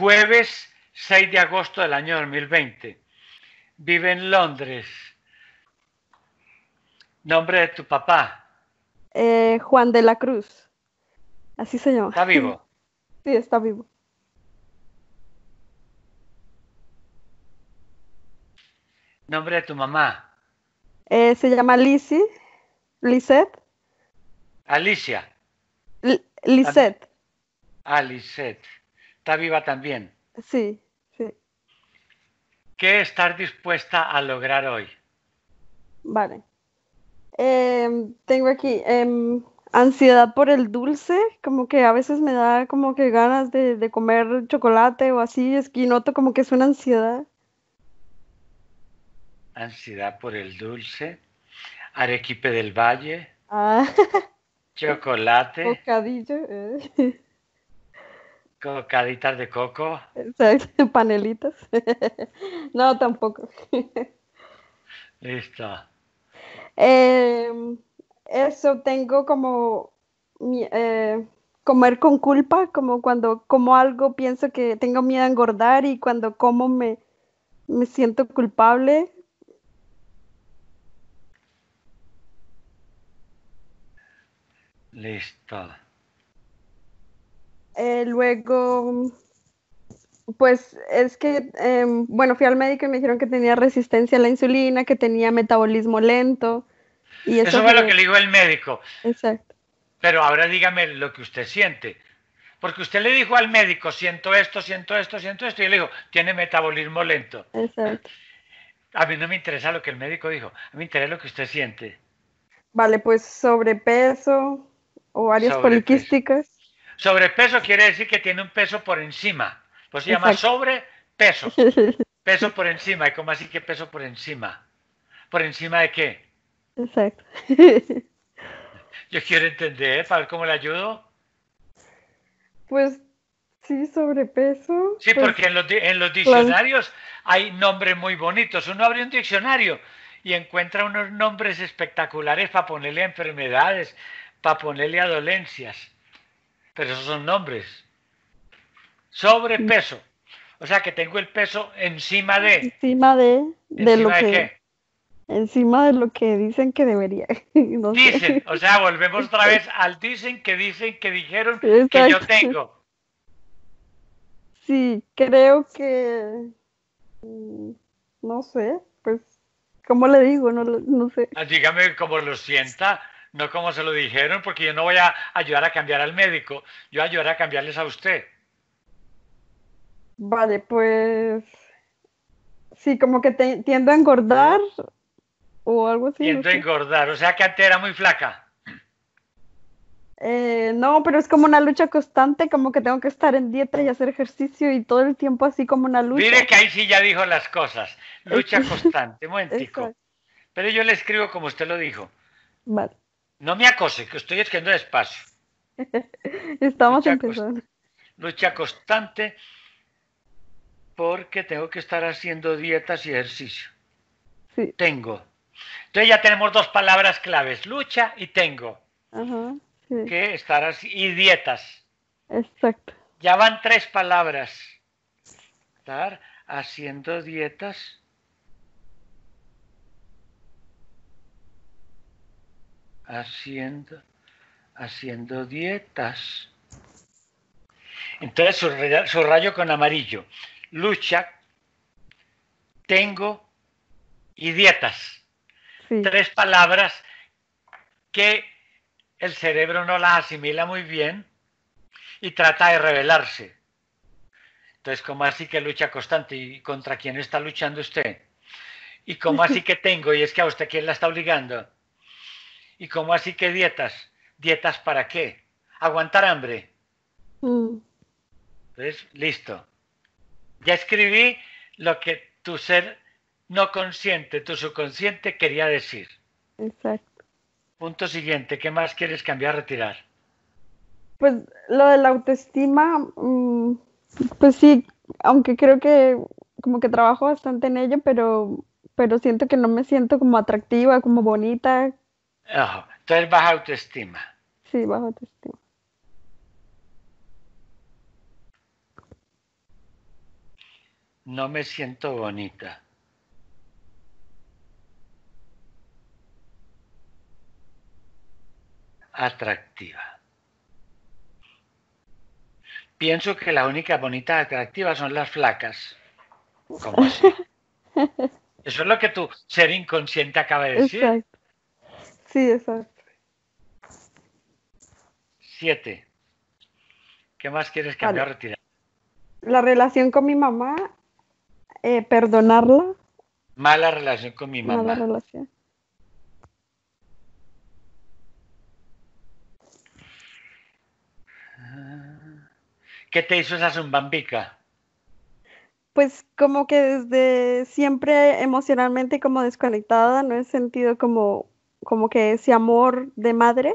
jueves 6 de agosto del año 2020. Vive en Londres. Nombre de tu papá. Eh, Juan de la Cruz. Así se llama. ¿Está vivo? Sí, está vivo. Nombre de tu mamá. Eh, se llama Lizzie. Lisette. Alicia. L- Lisette. Ah, Lisette. Está viva también. Sí, sí. ¿Qué estás dispuesta a lograr hoy? Vale. Em, tengo aquí em, ansiedad por el dulce, como que a veces me da como que ganas de, de comer chocolate o así, es que noto como que es una ansiedad. Ansiedad por el dulce. Arequipe del Valle. Ah, Chocolate. bocadillo, eh, Cocaditas de coco. exacto, panelitas. No, tampoco. Listo. Em, eso tengo como eh, comer con culpa, como cuando como algo pienso que tengo miedo a engordar y cuando como me, me siento culpable. Listo. Eh, luego, pues es que, em, bueno, fui al médico y me dijeron que tenía resistencia a la insulina, que tenía metabolismo lento. Y eso, Eso fue lo que le dijo el médico. Exacto. Pero ahora dígame lo que usted siente. Porque usted le dijo al médico, siento esto, siento esto, siento esto. Y él le dijo, tiene metabolismo lento. Exacto. A mí no me interesa lo que el médico dijo. A mí me interesa lo que usted siente. Vale, pues sobrepeso, ovarios poliquísticas. Sobrepeso quiere decir que tiene un peso por encima. Pues se llama sobrepeso. Peso por encima. ¿Y cómo así que peso por encima? ¿Por encima de qué? Exacto. Yo quiero entender, para ver cómo le ayudo. Pues sí, sobrepeso. Sí, pues, porque en los, en los diccionarios hay nombres muy bonitos. Uno abre un diccionario y encuentra unos nombres espectaculares para ponerle a enfermedades, para ponerle a dolencias. Pero esos son nombres. Sobrepeso. O sea que tengo el peso encima de. Encima de, de lo ¿Encima de que, qué? encima de lo que dicen que debería. No sé. Dicen. O sea, volvemos otra vez al dicen que dicen que dijeron que yo tengo. Sí, creo que, mm, no sé, pues, ¿cómo le digo? No, no sé. Ah, Dígame cómo lo sienta, no como se lo dijeron, porque yo no voy a ayudar a cambiar al médico, yo voy a ayudar a cambiarles a usted. Vale, pues, sí, como que te- tiendo a engordar o algo así. Tiendo a engordar, o sea que antes era muy flaca. Eh, no, pero es como una lucha constante, como que tengo que estar en dieta y hacer ejercicio y todo el tiempo así como una lucha. Mire que ahí sí ya dijo las cosas. Lucha constante, un momentico. Pero yo le escribo como usted lo dijo. Vale, No me acose, que estoy escribiendo despacio. estamos Lucha empezando. Lucha constante porque tengo que estar haciendo dietas y ejercicio. Sí, Tengo. Entonces ya tenemos dos palabras claves, lucha y tengo. ajá, sí, Que estar así, y dietas. exacto. Ya van tres palabras. Estar haciendo dietas. Haciendo, haciendo dietas. Entonces subraya- subrayo con amarillo. Lucha, tengo y dietas. Sí, Tres palabras que el cerebro no las asimila muy bien y trata de rebelarse. Entonces, ¿cómo así que lucha constante? ¿Y contra quién está luchando usted? ¿Y cómo así que tengo? ¿Y es que a usted quién la está obligando? ¿Y cómo así que dietas? ¿Dietas para qué? ¿Aguantar hambre? mm, Entonces, listo. Ya escribí lo que tu ser no consciente, tu subconsciente quería decir. exacto. Punto siguiente. ¿Qué más quieres cambiar, retirar? Pues lo de la autoestima, mm, pues sí, aunque creo que como que trabajo bastante en ello, pero, pero siento que no me siento como atractiva, como bonita, Ojo, Entonces, baja autoestima. sí, bajo autoestima. No me siento bonita. Atractiva. Pienso que la única bonita atractiva son las flacas. ¿Cómo así? Eso es lo que tu ser inconsciente acaba de decir. Exacto. Sí, exacto. Siete. ¿Qué más quieres que me retirar? La relación con mi mamá, eh, perdonarla. Mala relación con mi mamá. Mala relación. ¿Qué te hizo esa zumbambica? Pues como que desde siempre emocionalmente como desconectada, no he sentido como, como que ese amor de madre.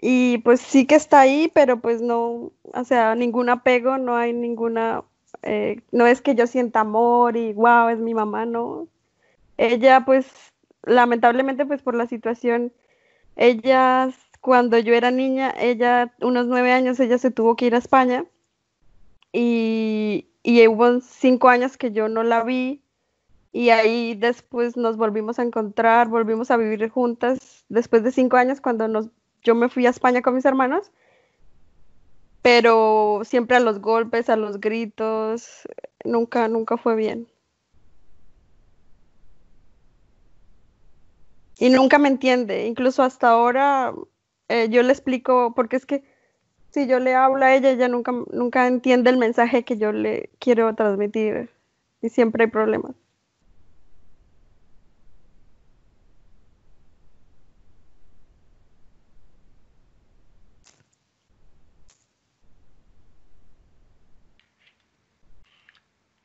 Y pues sí que está ahí, pero pues no, o sea, ningún apego, no hay ninguna, eh, no es que yo sienta amor y wow, es mi mamá, no. Ella pues lamentablemente pues por la situación, ella cuando yo era niña, ella, unos nueve años, ella se tuvo que ir a España y, y hubo cinco años que yo no la vi y ahí después nos volvimos a encontrar, volvimos a vivir juntas después de cinco años cuando nos, yo me fui a España con mis hermanos, pero siempre a los golpes, a los gritos, nunca, nunca fue bien. Y nunca me entiende, incluso hasta ahora eh, yo le explico, porque es que si yo le hablo a ella, ella nunca, nunca entiende el mensaje que yo le quiero transmitir y siempre hay problemas.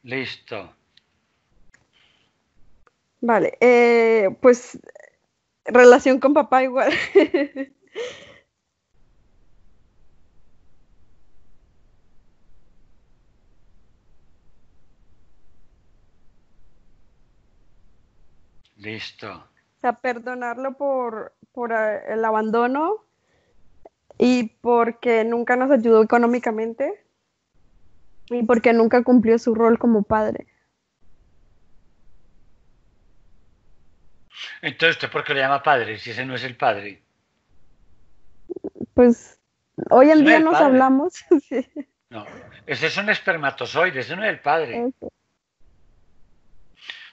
Listo. Vale, eh, pues relación con papá igual. Listo. O sea, perdonarlo por, por eh, el abandono y porque nunca nos ayudó económicamente y porque nunca cumplió su rol como padre. Entonces, ¿por qué le llama padre si ese no es el padre? Pues hoy en día nos hablamos. No, ese es un espermatozoide, ese no es el padre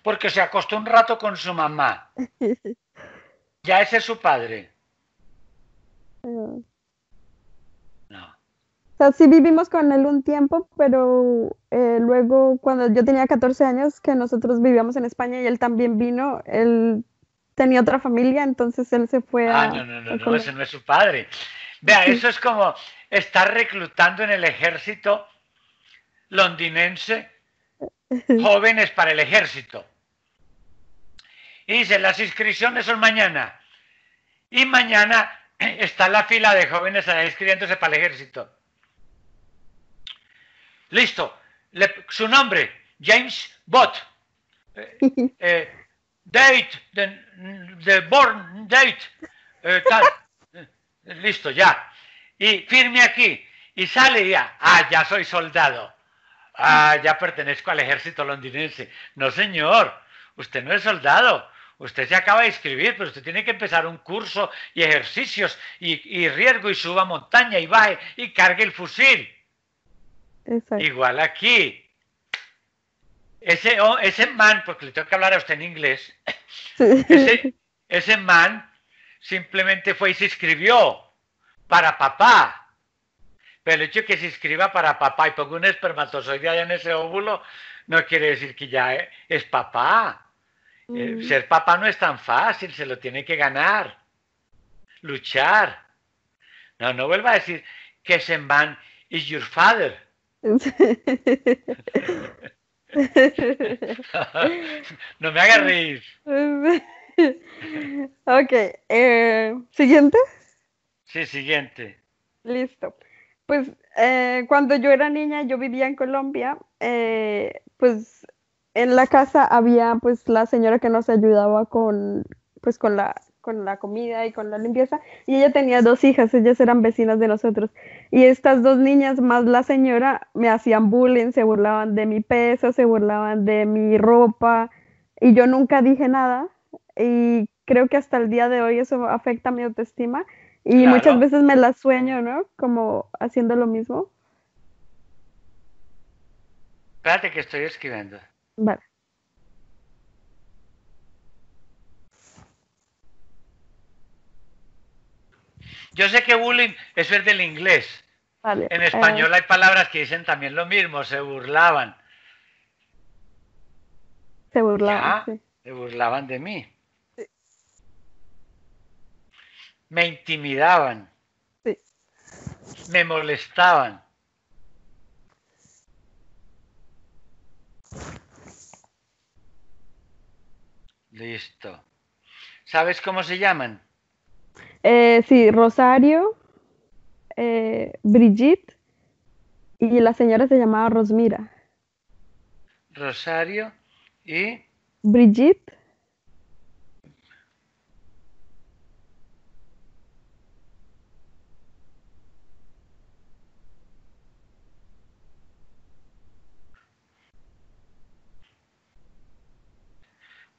porque se acostó un rato con su mamá. Ya ese es su padre. No. Sea, sí vivimos con él un tiempo, pero eh, luego cuando yo tenía 14 años, que nosotros vivíamos en España y él también vino, él tenía otra familia, entonces él se fue a... Ah, no, no, no, no, ese no es su padre. Vea, eso es como estar reclutando en el ejército londinense jóvenes para el ejército. Y dice, las inscripciones son mañana. Y mañana está la fila de jóvenes inscribiéndose para el ejército. Listo. su nombre, James Bott. Eh, eh, date, the, born date. Eh, listo, ya. Y firme aquí. Y sale ya. Ah, ya soy soldado. Ah, ya pertenezco al ejército londinense. No, señor. Usted no es soldado. Usted se acaba de inscribir, pero usted tiene que empezar un curso y ejercicios y, riesgo y suba montaña y baje y cargue el fusil. Igual aquí. Ese, ese man, porque le tengo que hablar a usted en inglés, ese, ese man simplemente fue y se inscribió para papá. Pero el hecho de que se inscriba para papá y ponga un espermatozoide allá en ese óvulo, no quiere decir que ya es papá. Eh, mm. ser papá no es tan fácil, se lo tiene que ganar, luchar. No, no vuelva a decir que ese man is your father. no me haga reír. ok, eh, ¿siguiente? Sí, siguiente. Listo. Pues eh, cuando yo era niña, yo vivía en Colombia, pues en la casa había pues la señora que nos ayudaba con pues con la con la comida y con la limpieza. Y ella tenía dos hijas, ellas eran vecinas de nosotros. Y estas dos niñas, más la señora, me hacían bullying, se burlaban de mi peso, se burlaban de mi ropa. Y yo nunca dije nada. Y creo que hasta el día de hoy eso afecta mi autoestima. Y muchas veces me la sueño, ¿no? Como haciendo lo mismo. Espérate que estoy escribiendo. Vale. Yo sé que bullying, eso es del inglés. en español eh. hay palabras que dicen también lo mismo, se burlaban. Se burlaban. Se burlaban de mí. Me intimidaban. Sí. Me molestaban. Listo. ¿Sabes cómo se llaman? Eh, sí, Rosario, eh, Brigitte y la señora se llamaba Rosmira. Rosario y... Brigitte.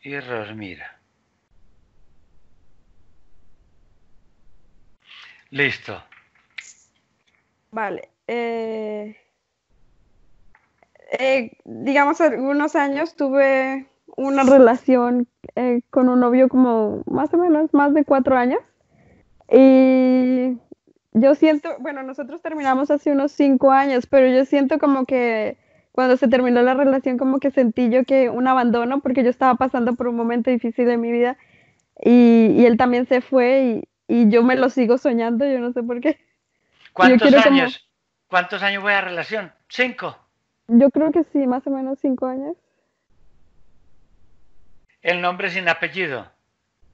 y Rosmira. Listo. Vale. Eh, eh, digamos, algunos años tuve una relación eh, con un novio como más o menos más de cuatro años. Y yo siento, bueno, nosotros terminamos hace unos cinco años, pero yo siento como que cuando se terminó la relación como que sentí yo que un abandono porque yo estaba pasando por un momento difícil de mi vida y él también se fue y, yo me lo sigo soñando, yo no sé por qué. ¿Cuántos años? ¿Cuántos años voy a relación? ¿Cinco? Yo creo que sí, más o menos cinco años. ¿El nombre sin apellido?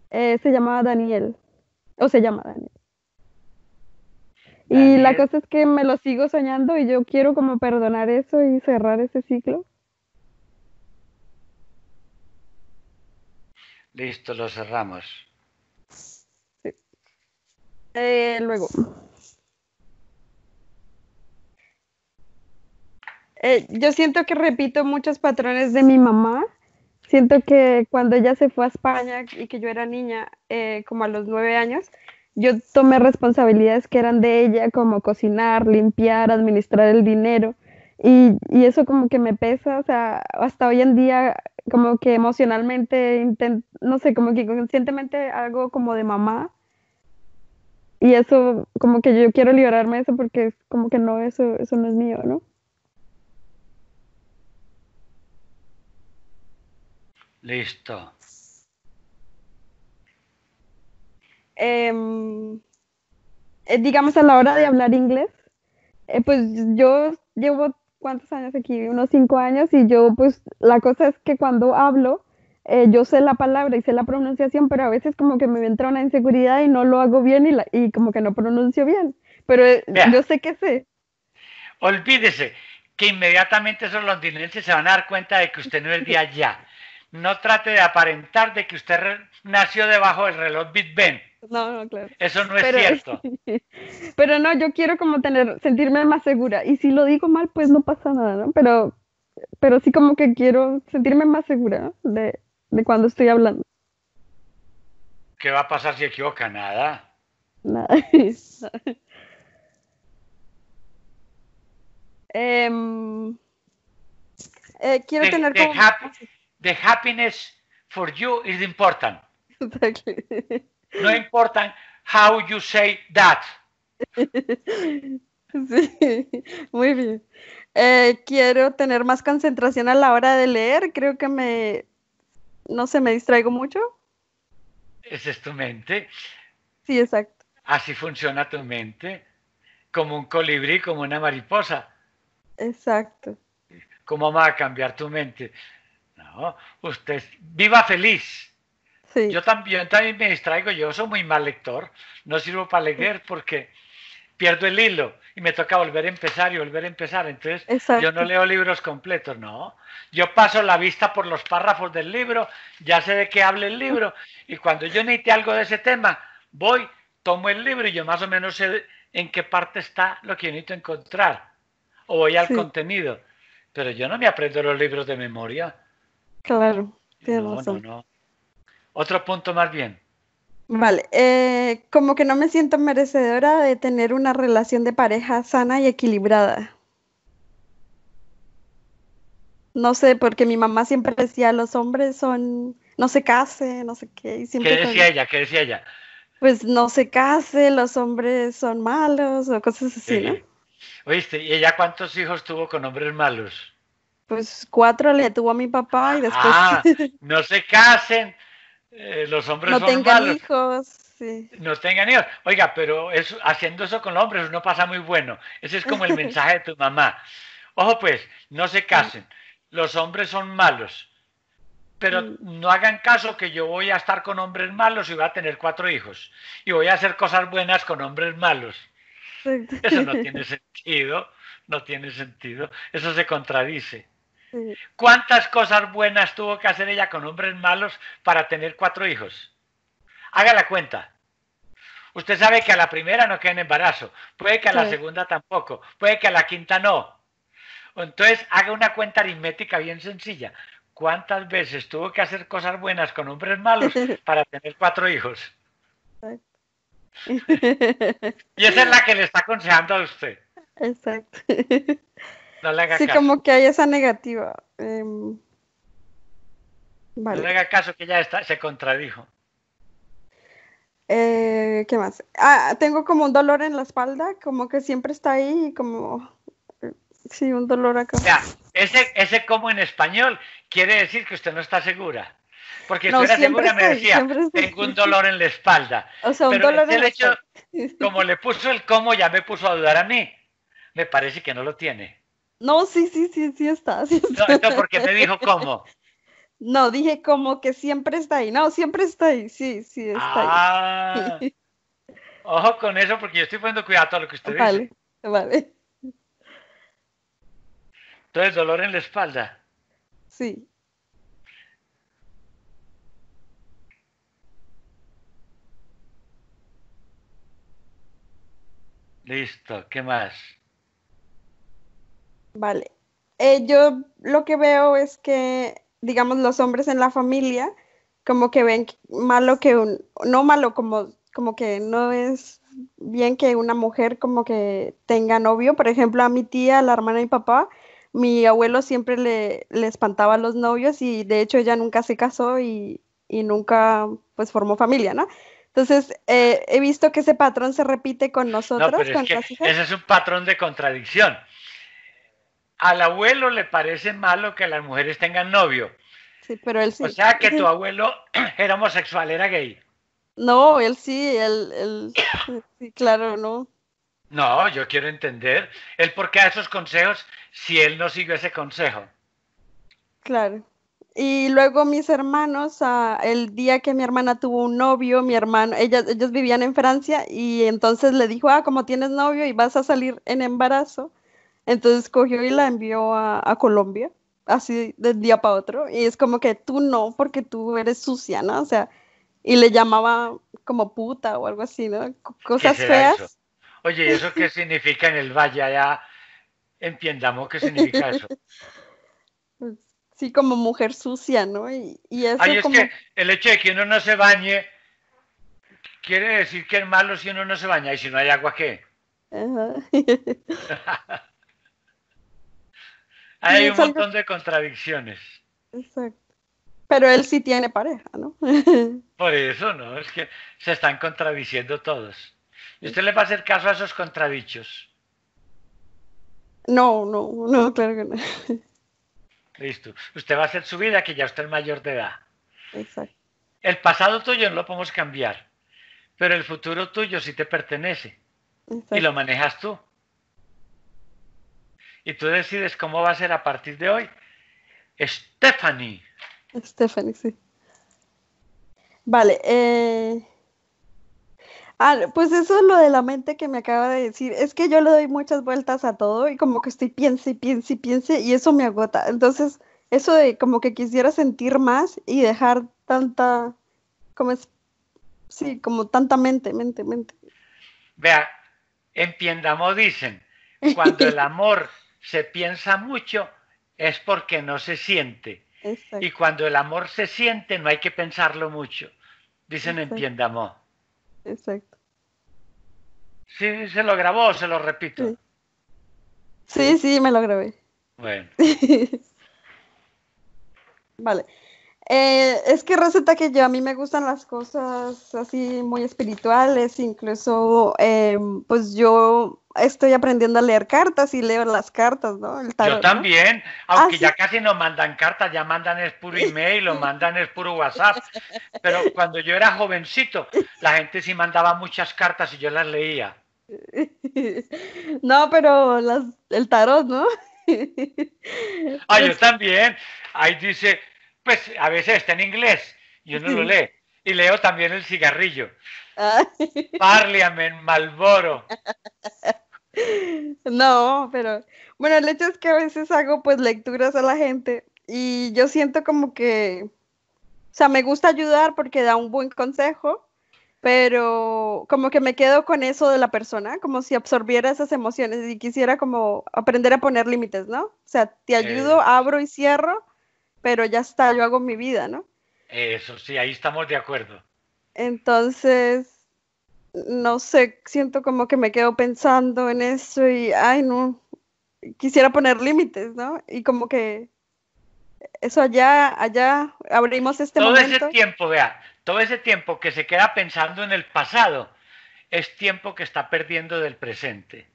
Eh, se llamaba Daniel. O se llama Daniel. Y la cosa es que me lo sigo soñando y yo quiero como perdonar eso y cerrar ese ciclo. Listo, lo cerramos. Eh, luego. Eh, yo siento que repito muchos patrones de mi mamá. Siento que cuando ella se fue a España y que yo era niña, eh, como a los nueve años, yo tomé responsabilidades que eran de ella, como cocinar, limpiar, administrar el dinero. Y, eso como que me pesa, o sea, hasta hoy en día como que emocionalmente, no sé, como que conscientemente hago como de mamá y eso, como que yo quiero liberarme de eso porque es como que no, eso, eso no es mío, ¿no? Listo. Em, eh, digamos a la hora de hablar inglés, eh, pues yo llevo cuántos años aquí, unos cinco años, y yo pues la cosa es que cuando hablo, eh, yo sé la palabra y sé la pronunciación, pero a veces como que me entra una inseguridad y no lo hago bien y, y como que no pronuncio bien. Pero eh, yo sé que sé. Olvídese que inmediatamente esos londinenses se van a dar cuenta de que usted no es de allá. No trate de aparentar de que usted nació debajo del reloj Big Ben. No, no, claro. Eso no es cierto. Pero no, yo quiero como tener, sentirme más segura. Y si lo digo mal, pues no pasa nada, ¿no? Pero, pero sí como que quiero sentirme más segura de, de cuando estoy hablando. ¿Qué va a pasar si equivoca? Nada. Nada. Em, eh, quiero tener como... the happiness for you is important. Exactly. No importa how you say that. Sí, muy bien. Eh, quiero tener más concentración a la hora de leer. Creo que me no sé, me distraigo mucho. Esa es tu mente. Sí, exacto. Así funciona tu mente, como un colibrí, como una mariposa. Exacto. ¿Cómo va a cambiar tu mente? No, usted viva feliz. Sí. Yo también, también me distraigo, yo soy muy mal lector, no sirvo para leer porque pierdo el hilo y me toca volver a empezar y volver a empezar. Entonces yo no leo libros completos, no. Yo paso la vista por los párrafos del libro, ya sé de qué habla el libro y cuando yo necesite algo de ese tema, voy, tomo el libro y yo más o menos sé en qué parte está lo que yo necesito encontrar o voy al contenido. Pero yo no me aprendo los libros de memoria. Claro, no, No, no. Otro punto más bien. Vale, eh, como que no me siento merecedora de tener una relación de pareja sana y equilibrada. No sé, porque mi mamá siempre decía, los hombres son, no se case, no sé qué. ¿Qué decía ella? ¿Qué decía ella? Pues no se case, los hombres son malos o cosas así, ¿no? Oíste, ¿y ella cuántos hijos tuvo con hombres malos? Pues cuatro le tuvo a mi papá y después... Ah, no se casen, eh, los hombres no son tengan hijos. Sí. No tengan hijos. Oiga, pero eso, haciendo eso con los hombres no pasa muy bueno. Ese es como el mensaje de tu mamá. Ojo pues, no se casen. Los hombres son malos. Pero mm. no hagan caso que yo voy a estar con hombres malos y voy a tener cuatro hijos. Y voy a hacer cosas buenas con hombres malos. Eso no tiene sentido. No tiene sentido. Eso se contradice. ¿Cuántas cosas buenas tuvo que hacer ella con hombres malos para tener cuatro hijos? Haga la cuenta. Usted sabe que a la primera no queda en embarazo, puede que a la segunda tampoco, puede que a la quinta no. Entonces haga una cuenta aritmética bien sencilla. ¿Cuántas veces tuvo que hacer cosas buenas con hombres malos para tener cuatro hijos? y esa es la que le está aconsejando a usted. Exacto. Sí, como que hay esa negativa. Em, no le haga caso que ya está, se contradijo. Eh, ¿Qué más? Ah, tengo como un dolor en la espalda, como que siempre está ahí, como. Sí, un dolor acá. Ya, ese, ese como en español quiere decir que usted no está segura. Porque si no, segura me decía, tengo un dolor en la espalda. O sea, un Pero dolor el hecho, como le puso el cómo, ya me puso a dudar a mí. Me parece que no lo tiene. No, sí, sí, sí, sí está. Sí No, esto porque me dijo cómo. No, dije como que siempre está ahí. No, siempre está ahí, sí, sí, está ahí. Ah. Ojo con eso porque yo estoy poniendo cuidado a lo que usted dice. Vale, vale. Entonces, dolor en la espalda. Sí. Listo, ¿qué más? Vale. Eh, yo lo que veo es que, digamos, los hombres en la familia como que ven malo que un, no malo, como, como que no es bien que una mujer como que tenga novio. Por ejemplo, a mi tía, la hermana de mi papá, mi abuelo siempre le, le espantaba a los novios y de hecho ella nunca se casó y, nunca pues formó familia, ¿no? Entonces, eh, he visto que ese patrón se repite con nosotros. con ese es un patrón de contradicción al abuelo le parece malo que las mujeres tengan novio. Sí, pero él sí. O sea que tu abuelo era homosexual, era gay. No, él sí, él, sí, claro, no. No, yo quiero entender él por qué a esos consejos si él no siguió ese consejo. Claro. Y luego mis hermanos, ah, el día que mi hermana tuvo un novio, mi hermano, ellas, ellos vivían en Francia y entonces le dijo, ah, como tienes novio y vas a salir en embarazo, entonces cogió y la envió a, Colombia, así de día para otro. Y es como que tú no, porque tú eres sucia, ¿no? O sea, y le llamaba como puta o algo así, ¿no? Cosas feas. Oye, ¿y eso qué significa en el valle allá? Entiendamos qué significa eso. Pues, sí, como mujer sucia, ¿no? Y, y eso Ay, es que el hecho de que uno no se bañe quiere decir que es malo si uno no se baña y si no hay agua, ¿qué? Hay un montón de contradicciones. Exacto. Pero él sí tiene pareja, ¿no? Por eso, ¿no? Es que se están contradiciendo todos. ¿Y usted le va a hacer caso a esos contradichos? No, no, no, claro que no. Listo. Usted va a hacer su vida que ya usted es mayor de edad. Exacto. El pasado tuyo no lo podemos cambiar, pero el futuro tuyo sí te pertenece. Y lo manejas tú y tú decides cómo va a ser a partir de hoy. Stephanie. Stephanie, sí. Vale. Eh, Ah, pues eso es lo de la mente que me acaba de decir. Es que yo le doy muchas vueltas a todo y como que estoy piense y piense y piense y eso me agota. Entonces, eso de como que quisiera sentir más y dejar tanta, como es, sí, como tanta mente, mente, mente. Vea, en Piendamo dicen, cuando el amor se piensa mucho es porque no se siente. Exacto. Y cuando el amor se siente no hay que pensarlo mucho. Dicen en Exacto. Sí, se lo grabó, se lo repito. Sí, sí, me lo grabé. Bueno, Vale. Eh, es que resulta que yo a mí me gustan las cosas así muy espirituales, incluso eh, pues yo estoy aprendiendo a leer cartas y leo las cartas, ¿no? El tarot, yo ¿no? también, aunque Ah, ya sí. casi no mandan cartas, ya mandan es puro email o mandan es puro WhatsApp. Pero cuando yo era jovencito, la gente sí mandaba muchas cartas y yo las leía. No, pero las, el tarot, ¿no? Ah, yo Pues, también. Ahí dice, pues a veces está en inglés y uno lo lee. Y leo también el cigarrillo. ah, Parliament, Malboro. No, pero bueno, el hecho es que a veces hago pues lecturas a la gente y yo siento como que, o sea, me gusta ayudar porque da un buen consejo, pero como que me quedo con eso de la persona, como si absorbiera esas emociones y quisiera como aprender a poner límites, ¿no? O sea, te ayudo, Eh. abro y cierro, pero ya está, yo hago mi vida, ¿no? Eso sí, ahí estamos de acuerdo. Entonces, no sé, siento como que me quedo pensando en eso y, ay, no, quisiera poner límites, ¿no? Y como que eso allá, allá abrimos este todo momento. ese tiempo, vea, todo ese tiempo que se queda pensando en el pasado es tiempo que está perdiendo del presente.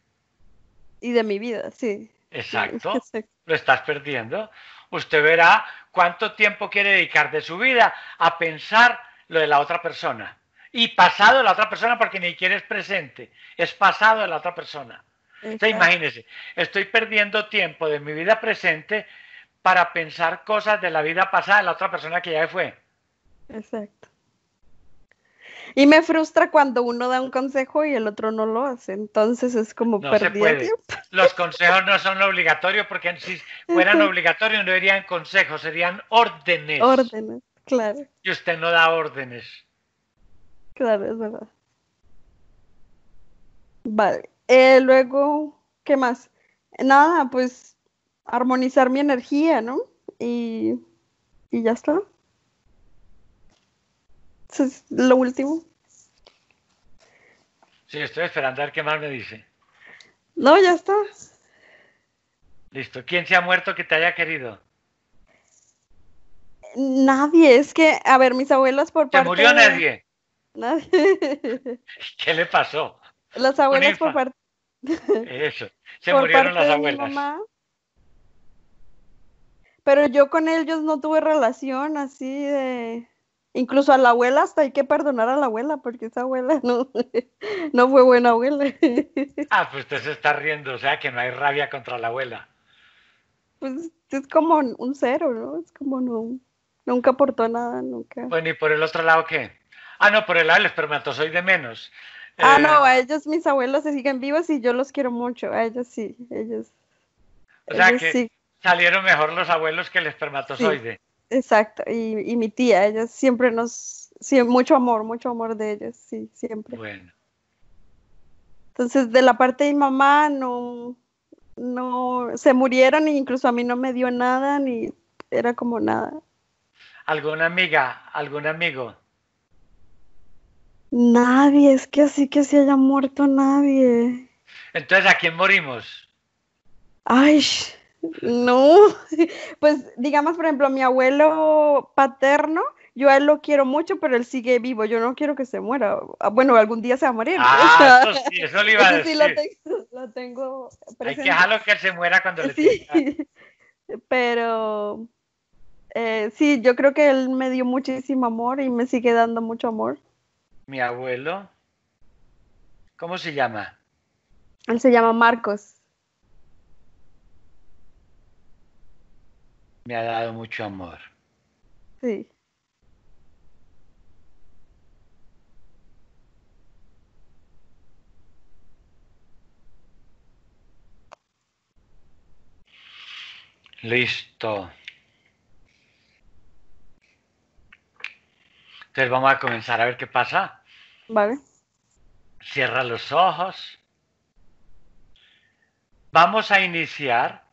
Y de mi vida, sí. Exacto, Exacto. lo estás perdiendo. Usted verá cuánto tiempo quiere dedicar de su vida a pensar lo de la otra persona. Y pasado de la otra persona porque ni siquiera es presente, es pasado de la otra persona. O sea, imagínese, estoy perdiendo tiempo de mi vida presente para pensar cosas de la vida pasada de la otra persona que ya fue. Exacto. Y me frustra cuando uno da un consejo y el otro no lo hace. Entonces es como No se puede. Los consejos no son obligatorios porque si fueran obligatorios no serían consejos, serían órdenes. Órdenes, claro, Y usted no da órdenes. claro, es verdad. Vale. Eh, luego, ¿qué más? Nada, pues armonizar mi energía, ¿no? Y, y ya está. Eso es lo último. Sí, estoy esperando a ver qué más me dice. No, ya está. Listo. ¿Quién se ha muerto que te haya querido? Nadie, es que, a ver, mis abuelas por ¿Se parte murió de- nadie? Nadie. ¿Qué le pasó? Las abuelas por parte Eso. Se por murieron parte las de mi abuelas. mamá. Pero yo con ellos no tuve relación así de... Incluso a la abuela hasta hay que perdonar a la abuela porque esa abuela no, no fue buena abuela. Ah, pues usted se está riendo, o sea que no hay rabia contra la abuela. Pues es como un cero, ¿no? Es como no, nunca aportó nada, nunca. Bueno, ¿y por el otro lado qué? Ah, no, por el lado del espermatozoide menos. Ah, Eh, no, a ellos mis abuelos se siguen vivos y yo los quiero mucho, a ellos sí, ellos, O sea ellos que sí. salieron mejor los abuelos que el espermatozoide. Exacto, y, y mi tía, ellos siempre nos, sí, mucho amor, mucho amor de ellos, sí, siempre. Bueno, Entonces, de la parte de mi mamá, no, no, se murieron e incluso a mí no me dio nada, ni era como nada. ¿alguna amiga, algún amigo? Nadie, es que así que se haya muerto nadie. Entonces, ¿a quién morimos? Ay, no. Pues digamos, por ejemplo, mi abuelo paterno, yo a él lo quiero mucho, pero él sigue vivo. Yo no quiero que se muera. Ah, Bueno, algún día se va a morir. Ah, eso sí, eso le iba a Eso sí decir. lo tengo, lo tengo Hay que presente. dejarlo que él se muera cuando le tenga. Sí, pero eh, sí, yo creo que él me dio muchísimo amor y me sigue dando mucho amor. Mi abuelo. ¿Cómo se llama? Él se llama Marcos. me ha dado mucho amor. Sí. Listo. Entonces vamos a comenzar a ver qué pasa. Vale. Cierra los ojos. Vamos a iniciar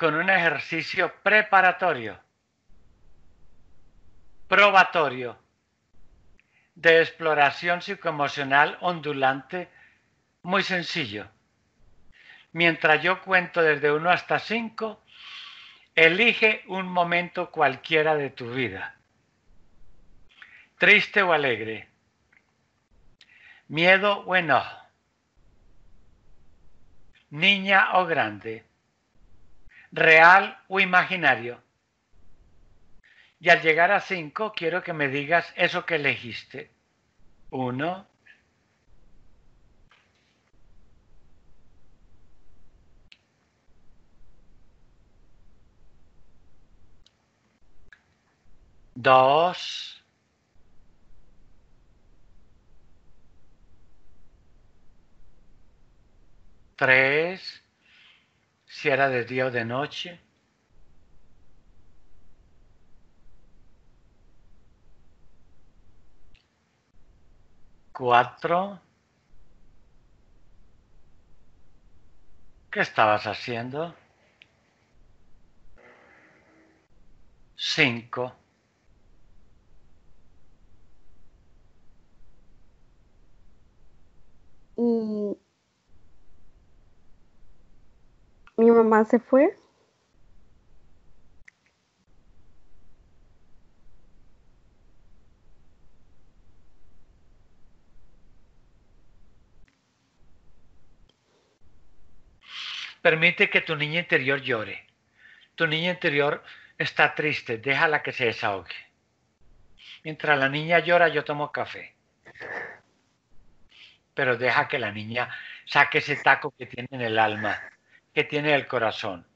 con un ejercicio preparatorio, probatorio, de exploración psicoemocional ondulante, muy sencillo. Mientras yo cuento desde 1 hasta 5, elige un momento cualquiera de tu vida, triste o alegre, miedo o enojo, niña o grande, real o imaginario. Y al llegar a 5, quiero que me digas eso que elegiste. Uno, dos, tres, si era de día o de noche. Cuatro. ¿Qué estabas haciendo? Cinco. Mm. Mi mamá se fue. Permite que tu niña interior llore. Tu niña interior está triste, déjala que se desahogue. Mientras la niña llora, yo tomo café. Pero deja que la niña saque ese taco que tiene en el alma, que tiene el corazón.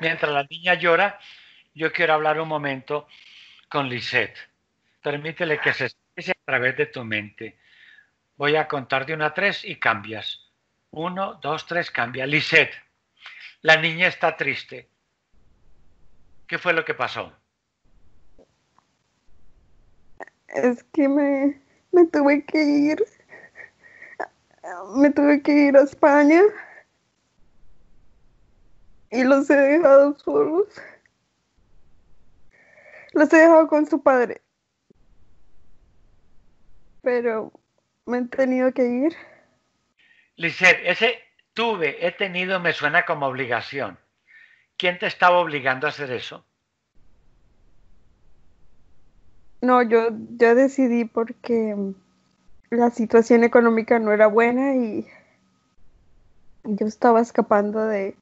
Mientras la niña llora, yo quiero hablar un momento con Lisette. Permítele que se exprese a través de tu mente. Voy a contar de una a tres y cambias. Uno, dos, tres, cambia. Lisette, la niña está triste. ¿Qué fue lo que pasó? Es que me, me tuve que ir. Me tuve que ir a España. Y los he dejado solos. Los he dejado con su padre. Pero me han tenido que ir. Lisette, ese tuve, he tenido, me suena como obligación. ¿Quién te estaba obligando a hacer eso? No, yo, yo decidí porque la situación económica no era buena y yo estaba escapando de,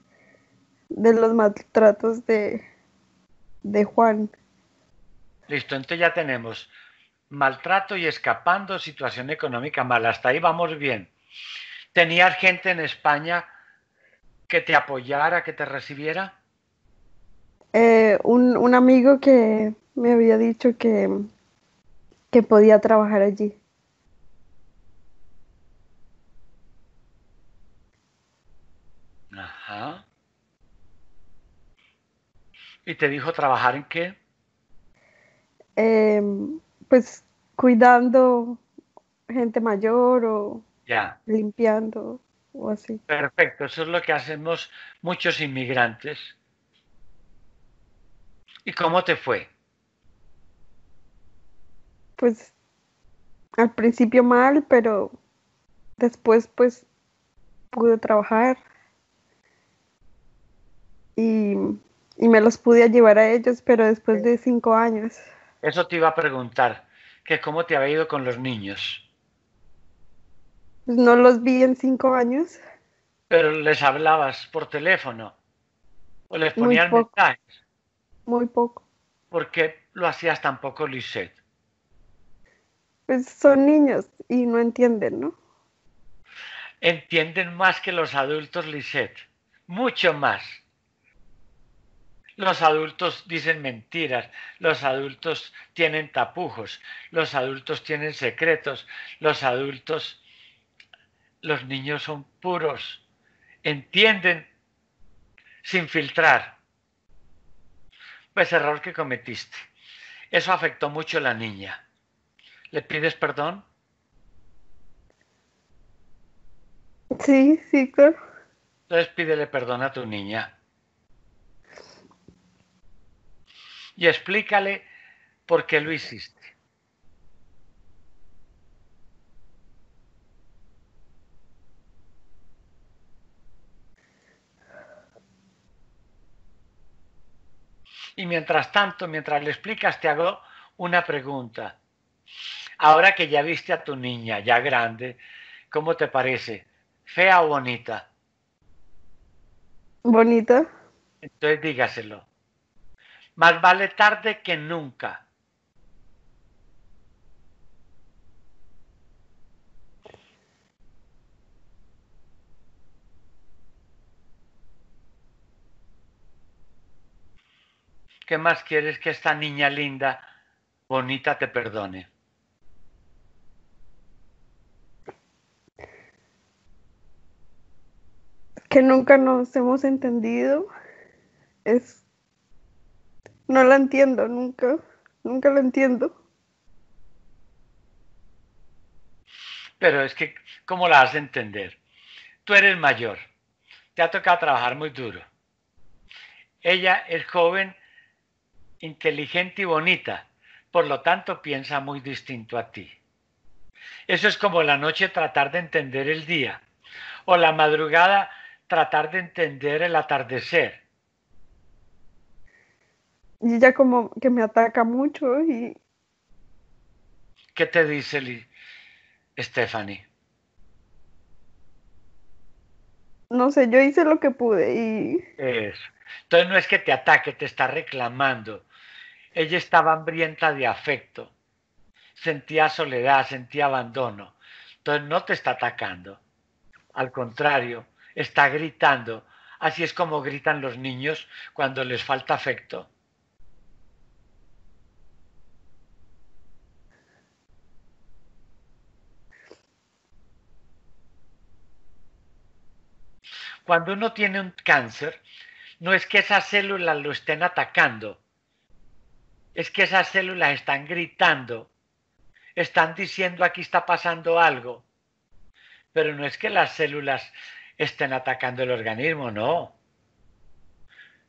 de los maltratos de, de Juan. Listo, entonces ya tenemos maltrato y escapando, situación económica mala. Hasta ahí vamos bien. ¿Tenías gente en España que te apoyara, que te recibiera? Eh, un, un amigo que me había dicho que, que podía trabajar allí. Ajá. ¿Y te dijo trabajar en qué? Eh, pues cuidando gente mayor o Ya, limpiando o así. perfecto. Eso es lo que hacemos muchos inmigrantes. ¿Y cómo te fue? Pues al principio mal, pero después pues pude trabajar y, y me los pude llevar a ellos, pero después de cinco años. Eso te iba a preguntar, que cómo te había ido con los niños. Pues no los vi en cinco años. Pero les hablabas por teléfono o les Muy ponías poco. mensajes. Muy poco. ¿Por qué lo hacías tan poco, Lisette? Pues son niños y no entienden, ¿no? Entienden más que los adultos, Lisette. Mucho más. Los adultos dicen mentiras, los adultos tienen tapujos, los adultos tienen secretos, los adultos, los niños son puros, entienden sin filtrar. Pues error que cometiste. Eso afectó mucho a la niña. ¿Le pides perdón? Sí, sí, claro. Entonces pídele perdón a tu niña. Y explícale por qué lo hiciste. Y mientras tanto, mientras le explicas, te hago una pregunta. Ahora que ya viste a tu niña, ya grande, ¿cómo te parece? ¿Fea o bonita? Bonita. Entonces dígaselo. Más vale tarde que nunca. ¿Qué más quieres que esta niña linda, bonita, te perdone? Que nunca nos hemos entendido. Es. No la entiendo, nunca. Nunca la entiendo. Pero es que, ¿cómo la has de entender? Tú eres mayor. Te ha tocado trabajar muy duro. Ella es joven inteligente y bonita, por lo tanto piensa muy distinto a ti. Eso es como la noche tratar de entender el día, o la madrugada tratar de entender el atardecer. Y ella como que me ataca mucho y... ¿Qué te dice Stephanie? No sé, yo hice lo que pude y... Eso. Entonces no es que te ataque, te está reclamando. Ella estaba hambrienta de afecto, sentía soledad, sentía abandono. Entonces no te está atacando. Al contrario, está gritando. Así es como gritan los niños cuando les falta afecto. Cuando uno tiene un cáncer, no es que esas células lo estén atacando, es que esas células están gritando, están diciendo aquí está pasando algo, pero no es que las células estén atacando el organismo, no.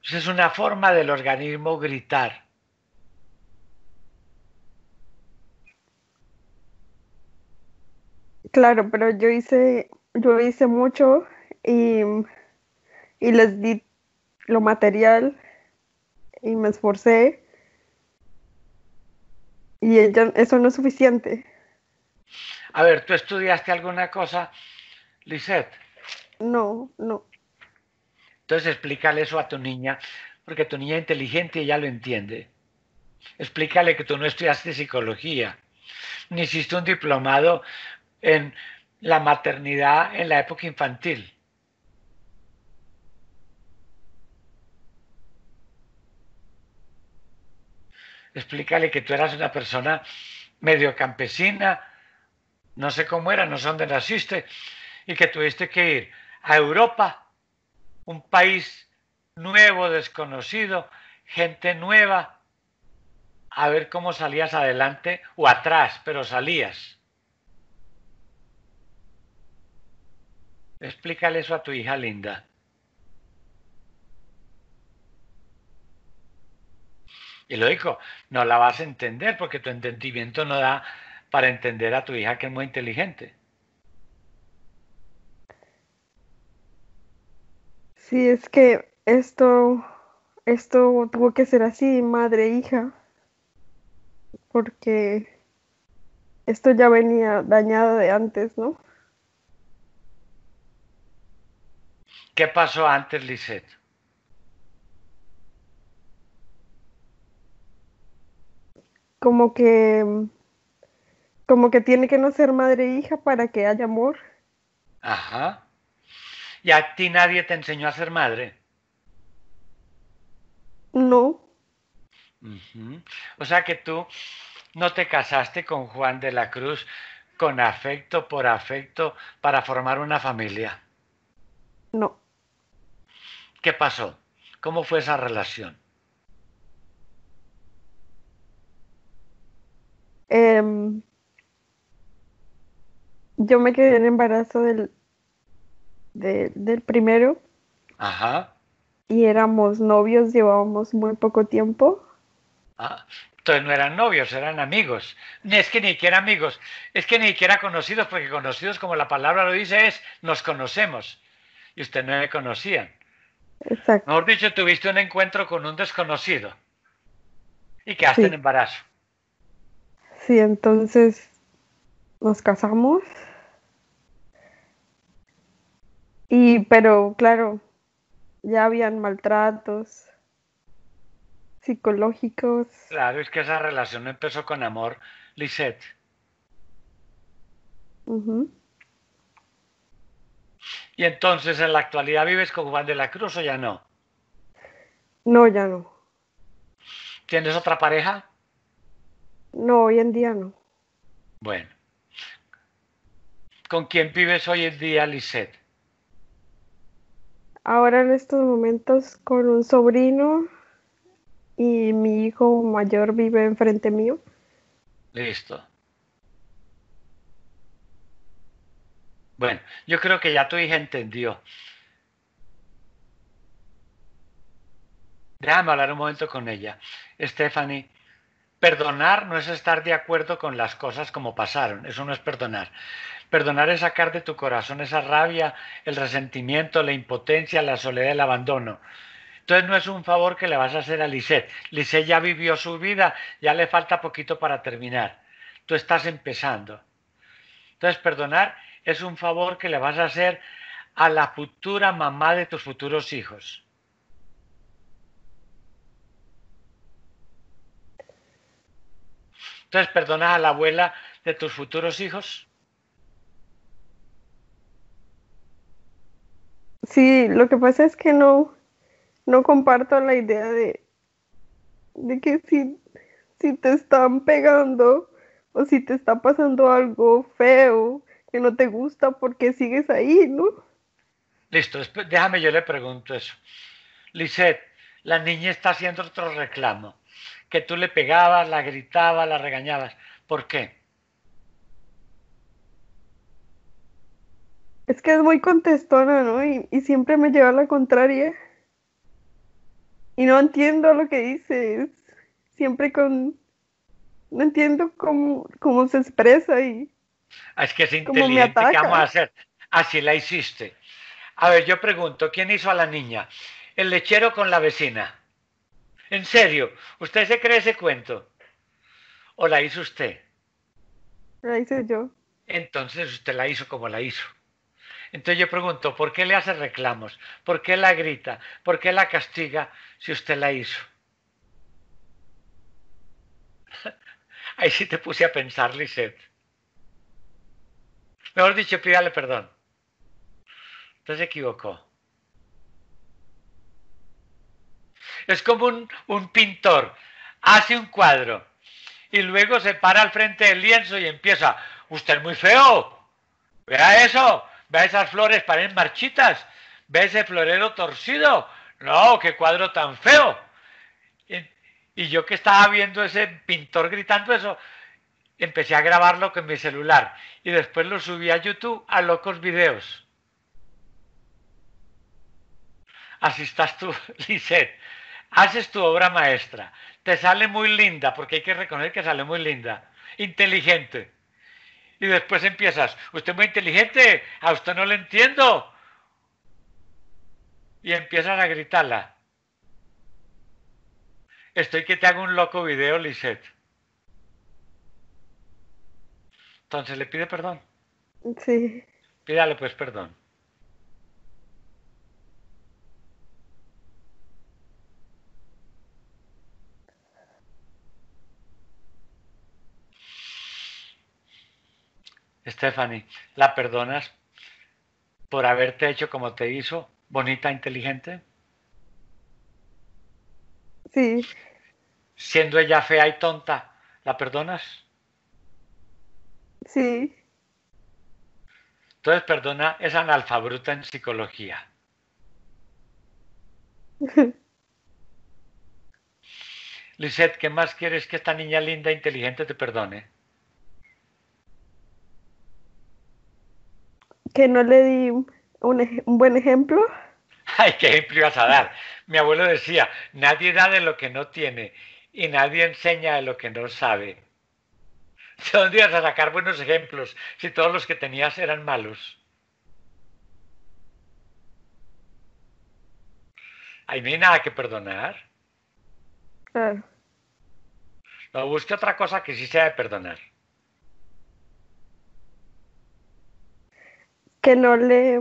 es una forma del organismo gritar. Claro, pero yo hice, yo hice mucho y, y les di lo material y me esforcé y ella, eso no es suficiente. A ver, ¿tú estudiaste alguna cosa, Lisette? No, no. Entonces explícale eso a tu niña, porque tu niña es inteligente y ella lo entiende. Explícale que tú no estudiaste psicología, ni hiciste un diplomado en la maternidad en la época infantil. explícale que tú eras una persona medio campesina, no sé cómo era, no sé dónde naciste, y que tuviste que ir a Europa, un país nuevo, desconocido, gente nueva, a ver cómo salías adelante o atrás, pero salías. Explícale eso a tu hija linda. Y lógico, no la vas a entender porque tu entendimiento no da para entender a tu hija que es muy inteligente. Sí, es que esto, esto tuvo que ser así, madre e hija, porque esto ya venía dañado de antes, ¿no? ¿Qué pasó antes, Lisette? como que como que tiene que no ser madre e hija para que haya amor. Ajá. ¿Y a ti nadie te enseñó a ser madre? No. O sea que tú no te casaste con Juan de la Cruz con afecto por afecto para formar una familia. No. ¿Qué pasó? ¿Cómo fue esa relación? Em, yo me quedé en embarazo del, del primero. Ajá. Y éramos novios, llevábamos muy poco tiempo. Ah, entonces no eran novios, eran amigos. Ni es que ni siquiera amigos, es que ni siquiera conocidos, porque conocidos, como la palabra lo dice, es nos conocemos. Y usted no me conocían. Exacto. Mejor dicho, tuviste un encuentro con un desconocido y quedaste en embarazo. Sí, entonces nos casamos. Y, pero claro, ya habían maltratos psicológicos. Claro, es que esa relación empezó con amor, Lisette. ¿Y entonces en la actualidad vives con Juan de la Cruz o ya no? No, ya no. ¿Tienes otra pareja? No, hoy en día no. Bueno. ¿Con quién vives hoy en día, Lisette? Ahora en estos momentos con un sobrino y mi hijo mayor vive enfrente mío. Listo. Bueno, yo creo que ya tu hija entendió. Déjame hablar un momento con ella. Stephanie, perdonar no es estar de acuerdo con las cosas como pasaron, eso no es perdonar. Perdonar es sacar de tu corazón esa rabia, el resentimiento, la impotencia, la soledad, el abandono. Entonces no es un favor que le vas a hacer a Lisette. Lisette ya vivió su vida, ya le falta poquito para terminar. Tú estás empezando. Entonces perdonar es un favor que le vas a hacer a la futura mamá de tus futuros hijos. Entonces perdonas a la abuela de tus futuros hijos. Sí, lo que pasa es que no, no comparto la idea de, de que si, si te están pegando o si te está pasando algo feo que no te gusta, porque sigues ahí, no? Listo, déjame yo le pregunto eso. Lisette, la niña está haciendo otro reclamo, que tú le pegabas, la gritabas, la regañabas. ¿Por qué? Es que es muy contestona, ¿no? Y, y siempre me lleva a la contraria y no entiendo lo que dices. Siempre con... No entiendo cómo, cómo se expresa y... Ah, es que es inteligente, ¿qué vamos a hacer? Así la hiciste. A ver, yo pregunto, ¿quién hizo a la niña? El lechero con la vecina. En serio, ¿usted se cree ese cuento? ¿O la hizo usted? La hice yo. Entonces usted la hizo como la hizo. Entonces yo pregunto, ¿por qué le hace reclamos? ¿Por qué la grita? ¿Por qué la castiga si usted la hizo? Ahí sí te puse a pensar, Lisette. Mejor dicho, pídale perdón. Entonces se equivocó. Es como un, un pintor. Hace un cuadro y luego se para al frente del lienzo y empieza, usted es muy feo, vea eso, Ve esas flores parecen marchitas. Ve ese florero torcido. No, qué cuadro tan feo. Y, yo que estaba viendo ese pintor gritando eso, empecé a grabarlo con mi celular. Y después lo subí a YouTube a locos videos. Así estás tú, Lisette. Haces tu obra maestra. Te sale muy linda, porque hay que reconocer que sale muy linda. Inteligente y después empiezas, usted es muy inteligente, a usted no le entiendo. Y empiezas a gritarla. Estoy que te hago un loco video, Lisette. Entonces, ¿le pide perdón? Sí. Pídale pues perdón. Stephanie, ¿la perdonas por haberte hecho como te hizo, bonita, inteligente? Sí. Siendo ella fea y tonta, ¿la perdonas? Sí. Entonces perdona es analfabruta en psicología. Lisette, ¿qué más quieres que esta niña linda e inteligente te perdone? Que no le di un, un buen ejemplo. Ay, ¿qué ejemplo ibas a dar? Mi abuelo decía, nadie da de lo que no tiene y nadie enseña de lo que no sabe. ¿De dónde ibas a sacar buenos ejemplos si todos los que tenías eran malos? Ahí no hay nada que perdonar. Claro. No busque otra cosa que sí sea de perdonar. Que no le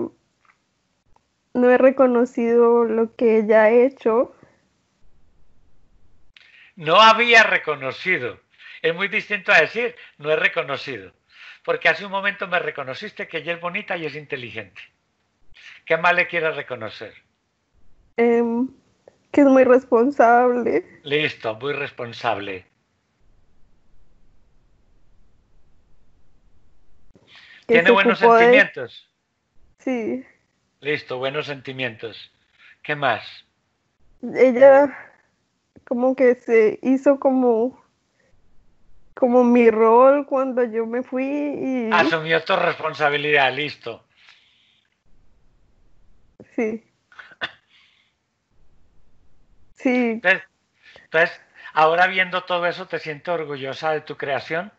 no he reconocido lo que ella ha hecho. No había reconocido. Es muy distinto a decir, no he reconocido. Porque hace un momento me reconociste que ella es bonita y es inteligente. ¿Qué más le quieres reconocer? Em, que es muy responsable. Listo, muy responsable. que ¿Tiene se buenos de- sentimientos? Sí. Listo, buenos sentimientos. ¿Qué más? Ella como que se hizo como como mi rol cuando yo me fui y Asumió tu responsabilidad, listo. sí. Sí, Entonces, entonces, ahora viendo todo eso, ¿te sientes orgullosa de tu creación?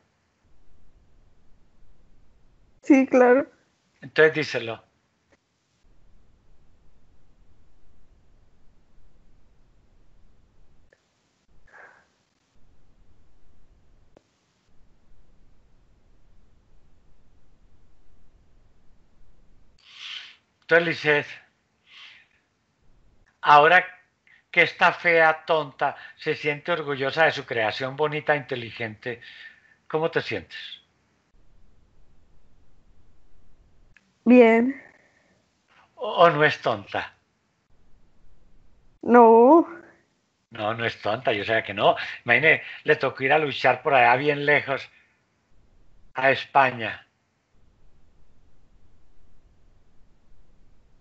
sí, claro. Entonces díselo. Entonces, ahora que esta fea tonta se siente orgullosa de su creación bonita e inteligente, ¿cómo te sientes? Bien. ¿O no es tonta? No, No, no es tonta, yo sé que no. Imagine, le tocó ir a luchar por allá bien lejos, a España.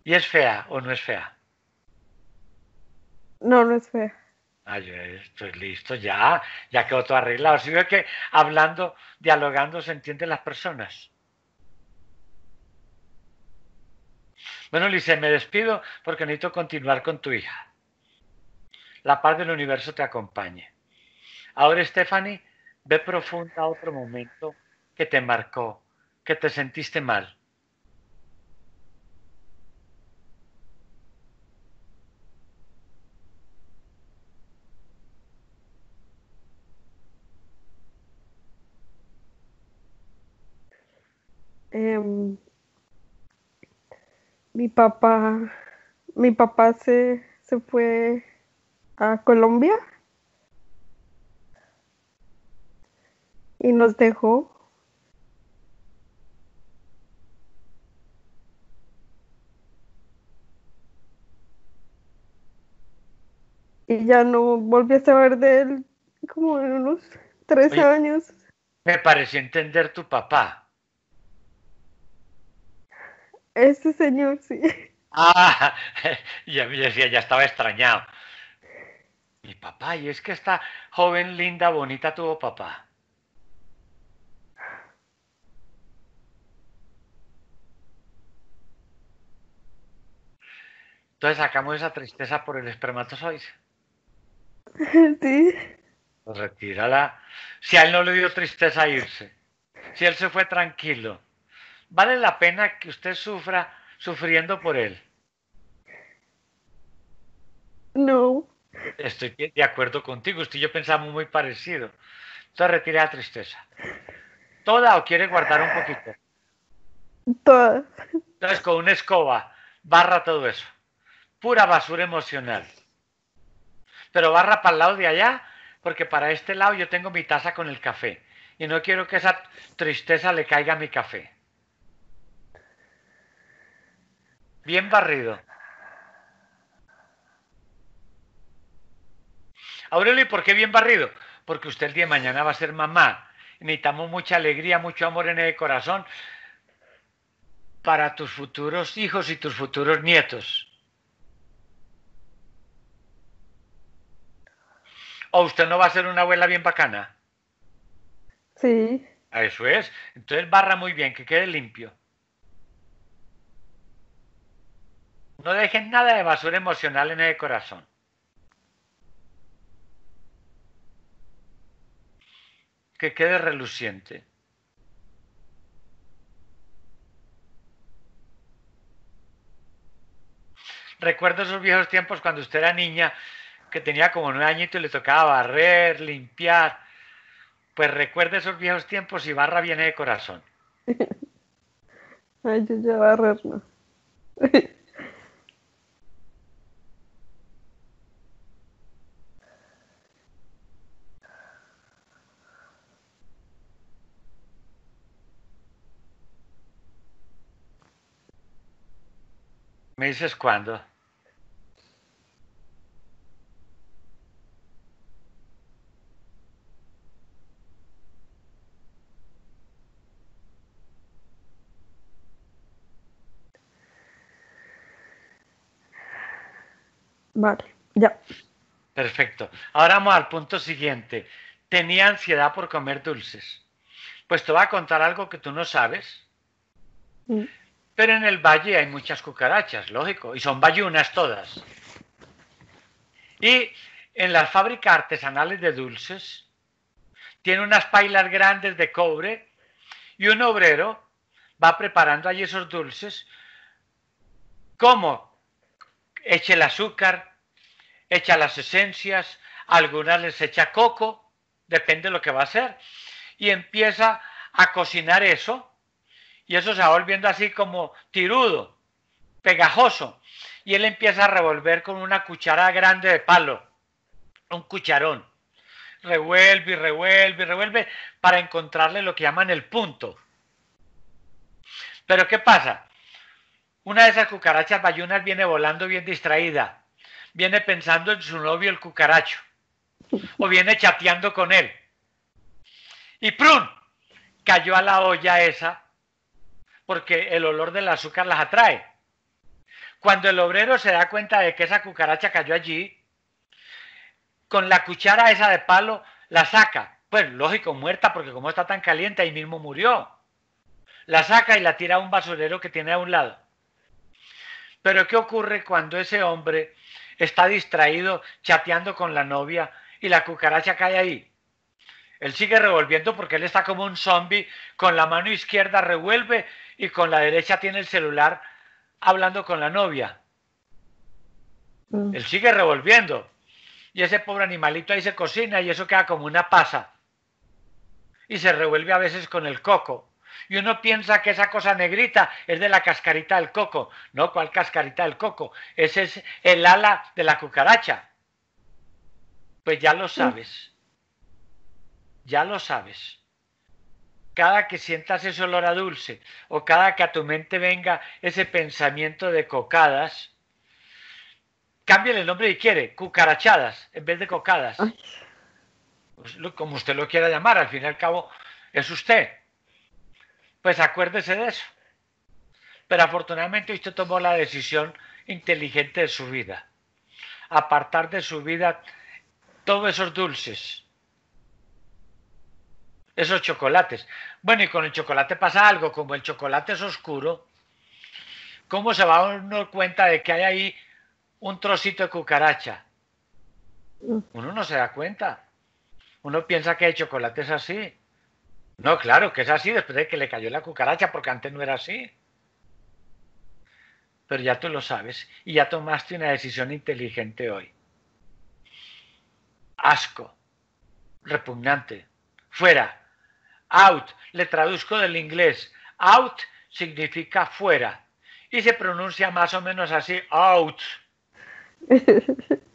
¿Y es fea o no es fea? no, no es fea. Yo estoy listo, ya, ya quedó todo arreglado. Si veo que hablando, dialogando, se entienden las personas. Bueno, Lice, me despido porque necesito continuar con tu hija. La paz del universo te acompañe. Ahora, Stephanie, ve profunda a otro momento que te marcó, que te sentiste mal. Em, mi papá, mi papá se, se fue a Colombia y nos dejó. Y ya no volví a saber de él como en unos tres Oye. años. Me pareció entender tu papá. Ese señor, sí. Ah, ya me decía, ya estaba extrañado. Mi papá, y es que esta joven, linda, bonita tuvo papá. Entonces sacamos esa tristeza por el espermatozoide. Sí. Pues retírala. Si a él no le dio tristeza irse, si él se fue tranquilo, vale la pena que usted sufra sufriendo por él. No. Estoy de acuerdo contigo, usted y yo pensamos muy parecido. Entonces retire la tristeza. ¿Toda o quiere guardar un poquito? Todas. Entonces con una escoba barra todo eso. Pura basura emocional. Pero barra para el lado de allá, porque para este lado yo tengo mi taza con el café. Y no quiero que esa tristeza le caiga a mi café. Bien barrido. Aurelio, ¿y por qué bien barrido? Porque usted el día de mañana va a ser mamá. Necesitamos mucha alegría, mucho amor en el corazón para tus futuros hijos y tus futuros nietos. ¿O usted no va a ser una abuela bien bacana? Sí. Eso es. Entonces barra muy bien, que quede limpio. No dejen nada de basura emocional en el corazón. Que quede reluciente. Recuerdo esos viejos tiempos cuando usted era niña, que tenía como nueve añitos y le tocaba barrer, limpiar. Pues recuerde esos viejos tiempos y barra viene de corazón. Ay, yo ya barrer no. ¿Me dices cuándo? Vale, ya. Perfecto. Ahora vamos al punto siguiente. Tenía ansiedad por comer dulces. Pues te voy a contar algo que tú no sabes. Pero en el valle hay muchas cucarachas, lógico, y son bayunas todas. Y en las fábricas artesanales de dulces tiene unas pailas grandes de cobre y un obrero va preparando allí esos dulces como eche el azúcar, echa las esencias, algunas les echa coco, depende de lo que va a hacer, y empieza a cocinar eso y eso se va volviendo así como tirudo, pegajoso. Y él empieza a revolver con una cuchara grande de palo, un cucharón. Revuelve y revuelve y revuelve para encontrarle lo que llaman el punto. Pero ¿qué pasa? Una de esas cucarachas bayunas viene volando bien distraída. Viene pensando en su novio el cucaracho. O viene chateando con él. Y ¡prun! Cayó a la olla esa porque el olor del azúcar las atrae. Cuando el obrero se da cuenta de que esa cucaracha cayó allí, con la cuchara esa de palo la saca. Pues lógico, muerta, porque como está tan caliente, ahí mismo murió. La saca y la tira a un basurero que tiene a un lado. Pero ¿qué ocurre cuando ese hombre está distraído chateando con la novia y la cucaracha cae ahí? Él sigue revolviendo porque él está como un zombie, con la mano izquierda revuelve y con la derecha tiene el celular hablando con la novia. Mm. Él sigue revolviendo. Y ese pobre animalito ahí se cocina y eso queda como una pasa. Y se revuelve a veces con el coco. Y uno piensa que esa cosa negrita es de la cascarita del coco. No, ¿cuál cascarita del coco? Ese es el ala de la cucaracha. Pues ya lo sabes. Ya lo sabes cada que sientas ese olor a dulce o cada que a tu mente venga ese pensamiento de cocadas, cámbiale el nombre si quiere, cucarachadas en vez de cocadas. Pues como usted lo quiera llamar, al fin y al cabo es usted. Pues acuérdese de eso. Pero afortunadamente usted tomó la decisión inteligente de su vida. Apartar de su vida todos esos dulces, esos chocolates. Bueno, y con el chocolate pasa algo, como el chocolate es oscuro, ¿cómo se va uno cuenta de que hay ahí un trocito de cucaracha? Mm. Uno no se da cuenta. Uno piensa que el chocolate es así. No, claro, que es así después de que le cayó la cucaracha, porque antes no era así. Pero ya tú lo sabes y ya tomaste una decisión inteligente hoy. Asco, repugnante, fuera, out, le traduzco del inglés. Out significa fuera. Y se pronuncia más o menos así, out.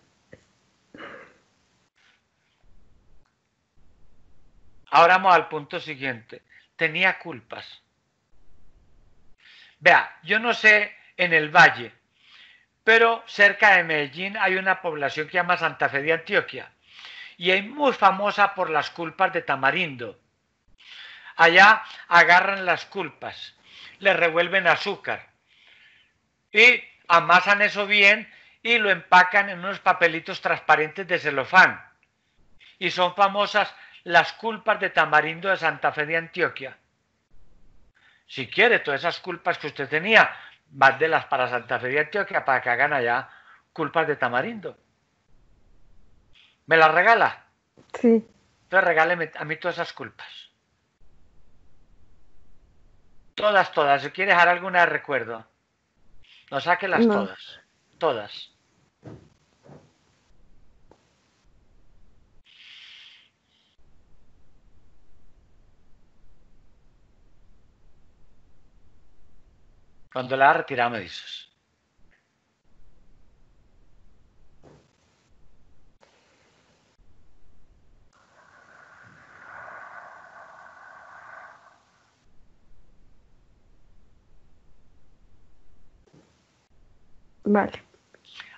Ahora vamos al punto siguiente. Tenía culpas. Vea, yo no sé en el valle, pero cerca de Medellín hay una población que se llama Santa Fe de Antioquia. y es muy famosa por las culpas de tamarindo. Allá agarran las culpas, le revuelven azúcar y amasan eso bien y lo empacan en unos papelitos transparentes de celofán. Y son famosas las culpas de tamarindo de Santa Fe de Antioquia. Si quiere, todas esas culpas que usted tenía, las para Santa Fe de Antioquia para que hagan allá culpas de tamarindo. ¿Me las regala? Sí. Entonces regáleme a mí todas esas culpas. Todas, todas. Si quiere dejar alguna recuerdo, no las todas. Todas. Cuando la retirado me dices. Vale.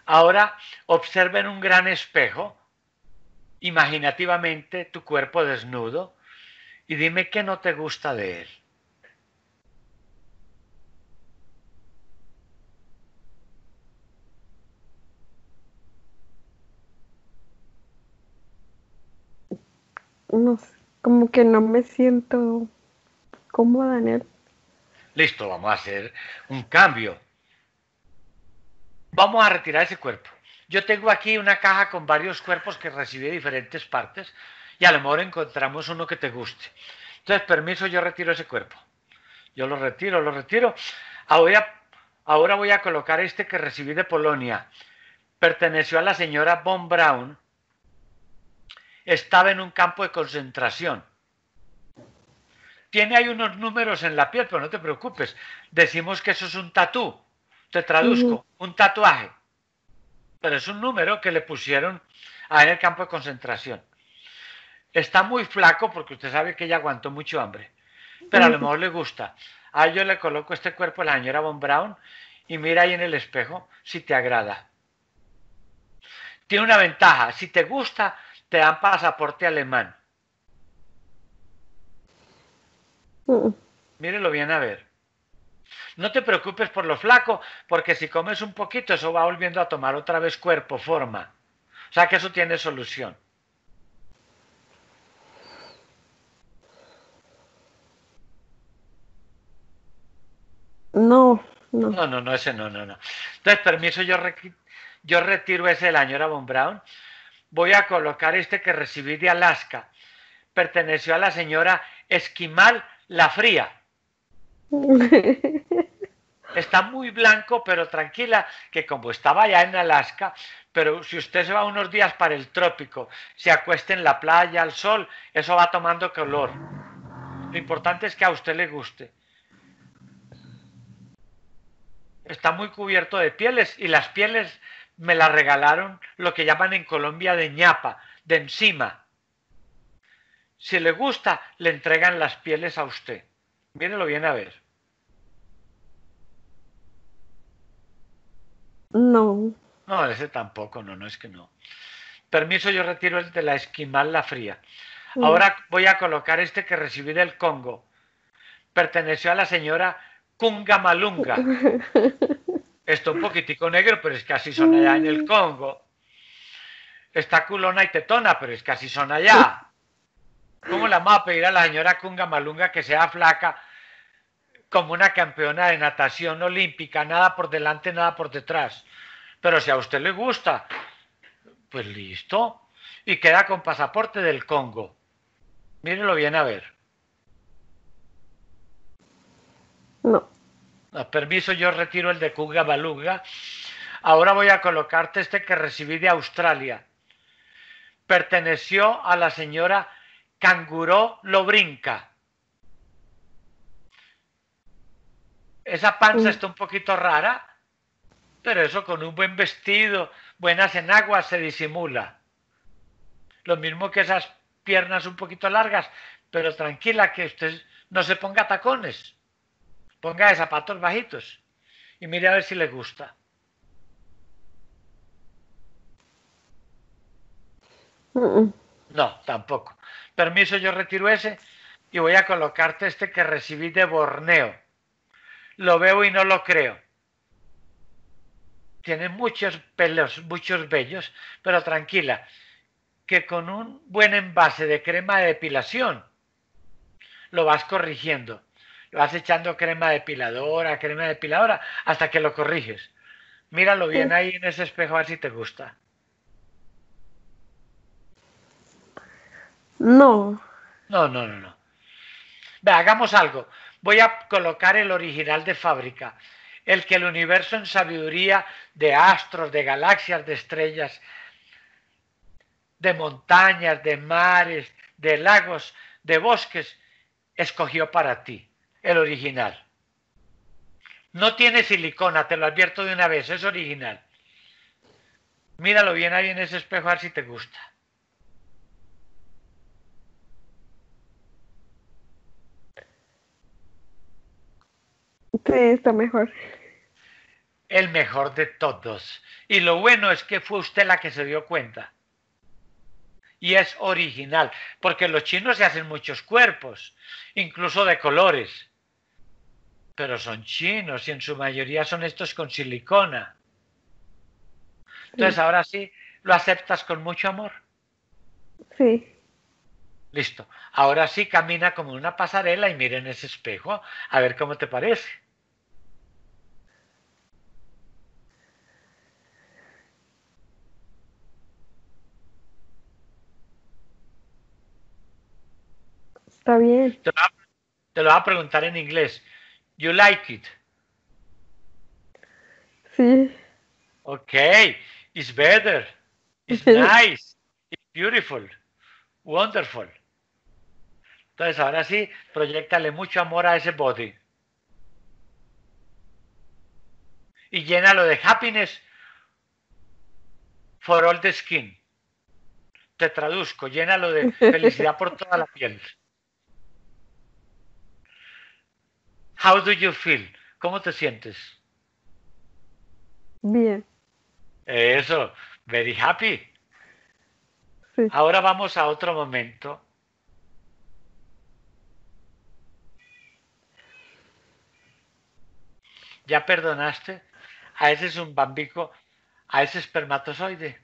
Ahora observen un gran espejo, imaginativamente tu cuerpo desnudo, y dime qué no te gusta de él. no sé, como que no me siento cómoda en él. Listo, vamos a hacer un cambio. Vamos a retirar ese cuerpo. Yo tengo aquí una caja con varios cuerpos que recibí de diferentes partes y a lo mejor encontramos uno que te guste. Entonces, permiso, yo retiro ese cuerpo. Yo lo retiro, lo retiro. Ahora, ahora voy a colocar este que recibí de Polonia. Perteneció a la señora Von Braun estaba en un campo de concentración. Tiene ahí unos números en la piel, pero no te preocupes. Decimos que eso es un tatú. Te traduzco, un tatuaje. Pero es un número que le pusieron en el campo de concentración. Está muy flaco porque usted sabe que ella aguantó mucho hambre. Pero a lo mejor le gusta. A yo le coloco este cuerpo a la señora Von Braun y mira ahí en el espejo si te agrada. Tiene una ventaja. Si te gusta, te dan pasaporte alemán. Mm. Mírelo bien a ver. No te preocupes por lo flaco, porque si comes un poquito, eso va volviendo a tomar otra vez cuerpo, forma. O sea que eso tiene solución. No, no. No, no, no, ese no, no, no. Entonces, permiso, yo, yo retiro ese del año Von Brown voy a colocar este que recibí de Alaska. Perteneció a la señora Esquimal La Fría. Está muy blanco, pero tranquila, que como estaba ya en Alaska, pero si usted se va unos días para el trópico, se acuesta en la playa, al sol, eso va tomando color. Lo importante es que a usted le guste. Está muy cubierto de pieles y las pieles me la regalaron lo que llaman en Colombia de ñapa, de encima. Si le gusta, le entregan las pieles a usted. Mírelo bien a ver. No. No, ese tampoco, no, no es que no. Permiso, yo retiro el de la esquimal la fría. Mm. Ahora voy a colocar este que recibí del Congo. Perteneció a la señora Kunga Malunga. Esto un poquitico negro, pero es que así son allá en el mm. Congo. Está culona y tetona, pero es que así son allá. ¿Cómo le vamos a pedir a la señora Kunga Malunga que sea flaca como una campeona de natación olímpica? Nada por delante, nada por detrás. Pero si a usted le gusta, pues listo. Y queda con pasaporte del Congo. Mírelo bien a ver. No permiso, yo retiro el de Kuga Baluga. Ahora voy a colocarte este que recibí de Australia. Perteneció a la señora Canguro Lobrinca. Esa panza está un poquito rara, pero eso con un buen vestido, buenas en agua, se disimula. Lo mismo que esas piernas un poquito largas, pero tranquila que usted no se ponga tacones. Ponga de zapatos bajitos y mire a ver si le gusta. No, tampoco. Permiso, yo retiro ese y voy a colocarte este que recibí de Borneo. Lo veo y no lo creo. Tiene muchos pelos, muchos vellos, pero tranquila, que con un buen envase de crema de depilación lo vas corrigiendo. Lo vas echando crema depiladora, crema depiladora, hasta que lo corriges. Míralo bien ahí en ese espejo a ver si te gusta. No. No, no, no, no. Ve, hagamos algo. Voy a colocar el original de fábrica. El que el universo en sabiduría de astros, de galaxias, de estrellas, de montañas, de mares, de lagos, de bosques, escogió para ti. El original. No tiene silicona, te lo advierto de una vez, es original. Míralo bien ahí en ese espejo a ver si te gusta. Sí, está mejor. El mejor de todos. Y lo bueno es que fue usted la que se dio cuenta. Y es original, porque los chinos se hacen muchos cuerpos, incluso de colores. Pero son chinos y en su mayoría son estos con silicona. Entonces ahora sí, lo aceptas con mucho amor. Sí. Listo. Ahora sí camina como una pasarela y mira en ese espejo a ver cómo te parece. Está bien. Te lo, va, te lo voy a preguntar en inglés. You like it? Sí. Okay. It's better. It's nice. It's beautiful. Wonderful. Entonces ahora sí, proyectale mucho amor a ese body. Y llénalo de happiness for all the skin. Te traduzco, llénalo de felicidad por toda la piel. How do you feel? ¿Cómo te sientes? Bien. Eso, very happy. Sí. Ahora vamos a otro momento. ¿Ya perdonaste a ese zumbambico, a ese espermatozoide?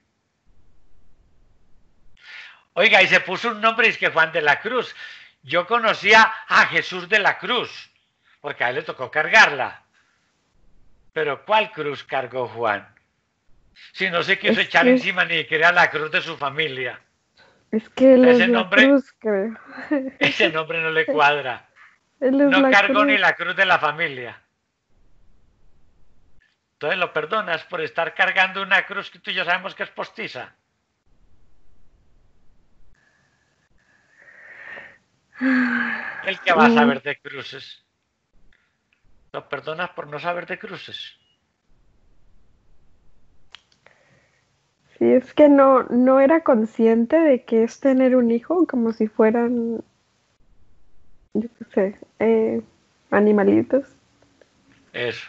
Oiga, y se puso un nombre, es que Juan de la Cruz. Yo conocía a Jesús de la Cruz, porque a él le tocó cargarla. Pero ¿cuál cruz cargó Juan? Si no se quiso Es echar que- encima ni siquiera la cruz de su familia. Es que él Ese es la nombre- cruz, creo. Ese nombre no le cuadra. Él es No cargó cruz. ni la cruz de la familia. Entonces lo perdonas por estar cargando una cruz que tú y yo sabemos que es postiza. El que va a saber de cruces. Lo perdonas por no saber de cruces. Sí, es que no, no era consciente de que es tener un hijo como si fueran, yo qué sé, eh, animalitos. Eso.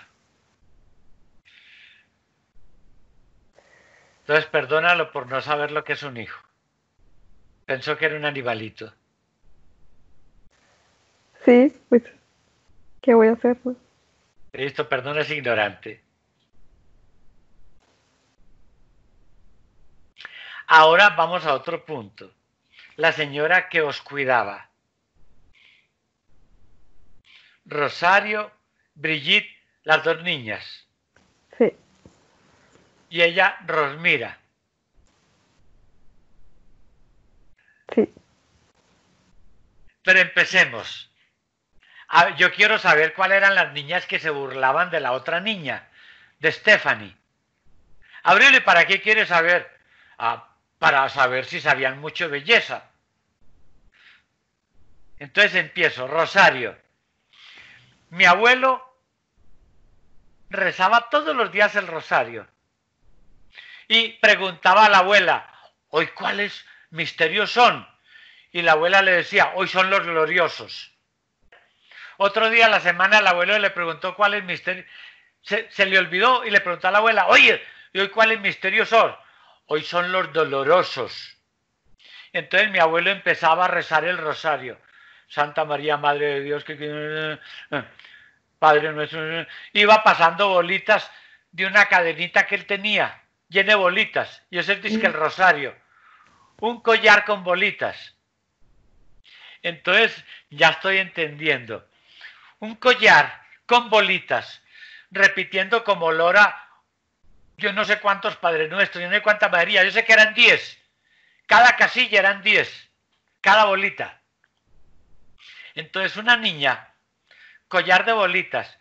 Entonces perdónalo por no saber lo que es un hijo. Pensó que era un animalito. Sí, pues, ¿qué voy a hacer? no? Listo, perdona es ignorante. Ahora vamos a otro punto. La señora que os cuidaba. Rosario, Brigitte, las dos niñas. Sí, Y ella, Rosmira. sí. Pero empecemos. Yo quiero saber cuáles eran las niñas que se burlaban de la otra niña, de Stephanie. Abril, ¿y para qué quieres saber? Ah, para saber si sabían mucho belleza. Entonces empiezo. Rosario. Mi abuelo rezaba todos los días el rosario. Y preguntaba a la abuela, ¿hoy cuáles misterios son? Y la abuela le decía, hoy son los gloriosos. Otro día a la semana el abuelo le preguntó cuál es misterio. Se, se le olvidó y le preguntó a la abuela, oye, ¿y hoy cuáles misterios son? Hoy son los dolorosos. Entonces mi abuelo empezaba a rezar el rosario. Santa María, Madre de Dios, que Padre nuestro, iba pasando bolitas de una cadenita que él tenía, llena de bolitas. Y ese es que el rosario. Un collar con bolitas. Entonces ya estoy entendiendo. Un collar con bolitas, repitiendo como Lora, yo no sé cuántos Padres Nuestros, yo no sé cuánta María, yo sé que eran diez. Cada casilla eran diez, cada bolita. Entonces una niña, collar de bolitas,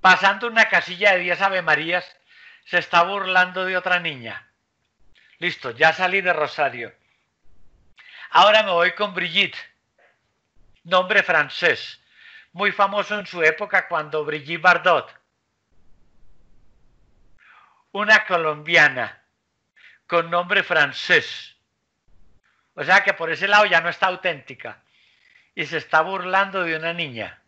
pasando una casilla de diez Ave Marías, se está burlando de otra niña. Listo, ya salí de Rosario. Ahora me voy con Brigitte, nombre francés, muy famoso en su época cuando Brigitte Bardot, una colombiana con nombre francés. O sea que por ese lado ya no está auténtica y se está burlando de una niña.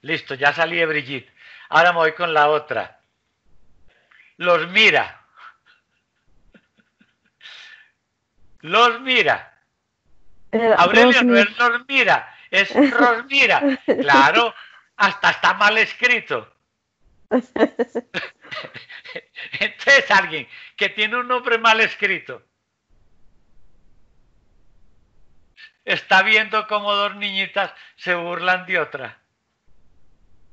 Listo, ya salí de Brigitte. Ahora me voy con la otra. Los mira. Los mira. Aurelio no es los mira, es Rosmira. Claro, hasta está mal escrito. Entonces alguien que tiene un nombre mal escrito está viendo cómo dos niñitas se burlan de otra.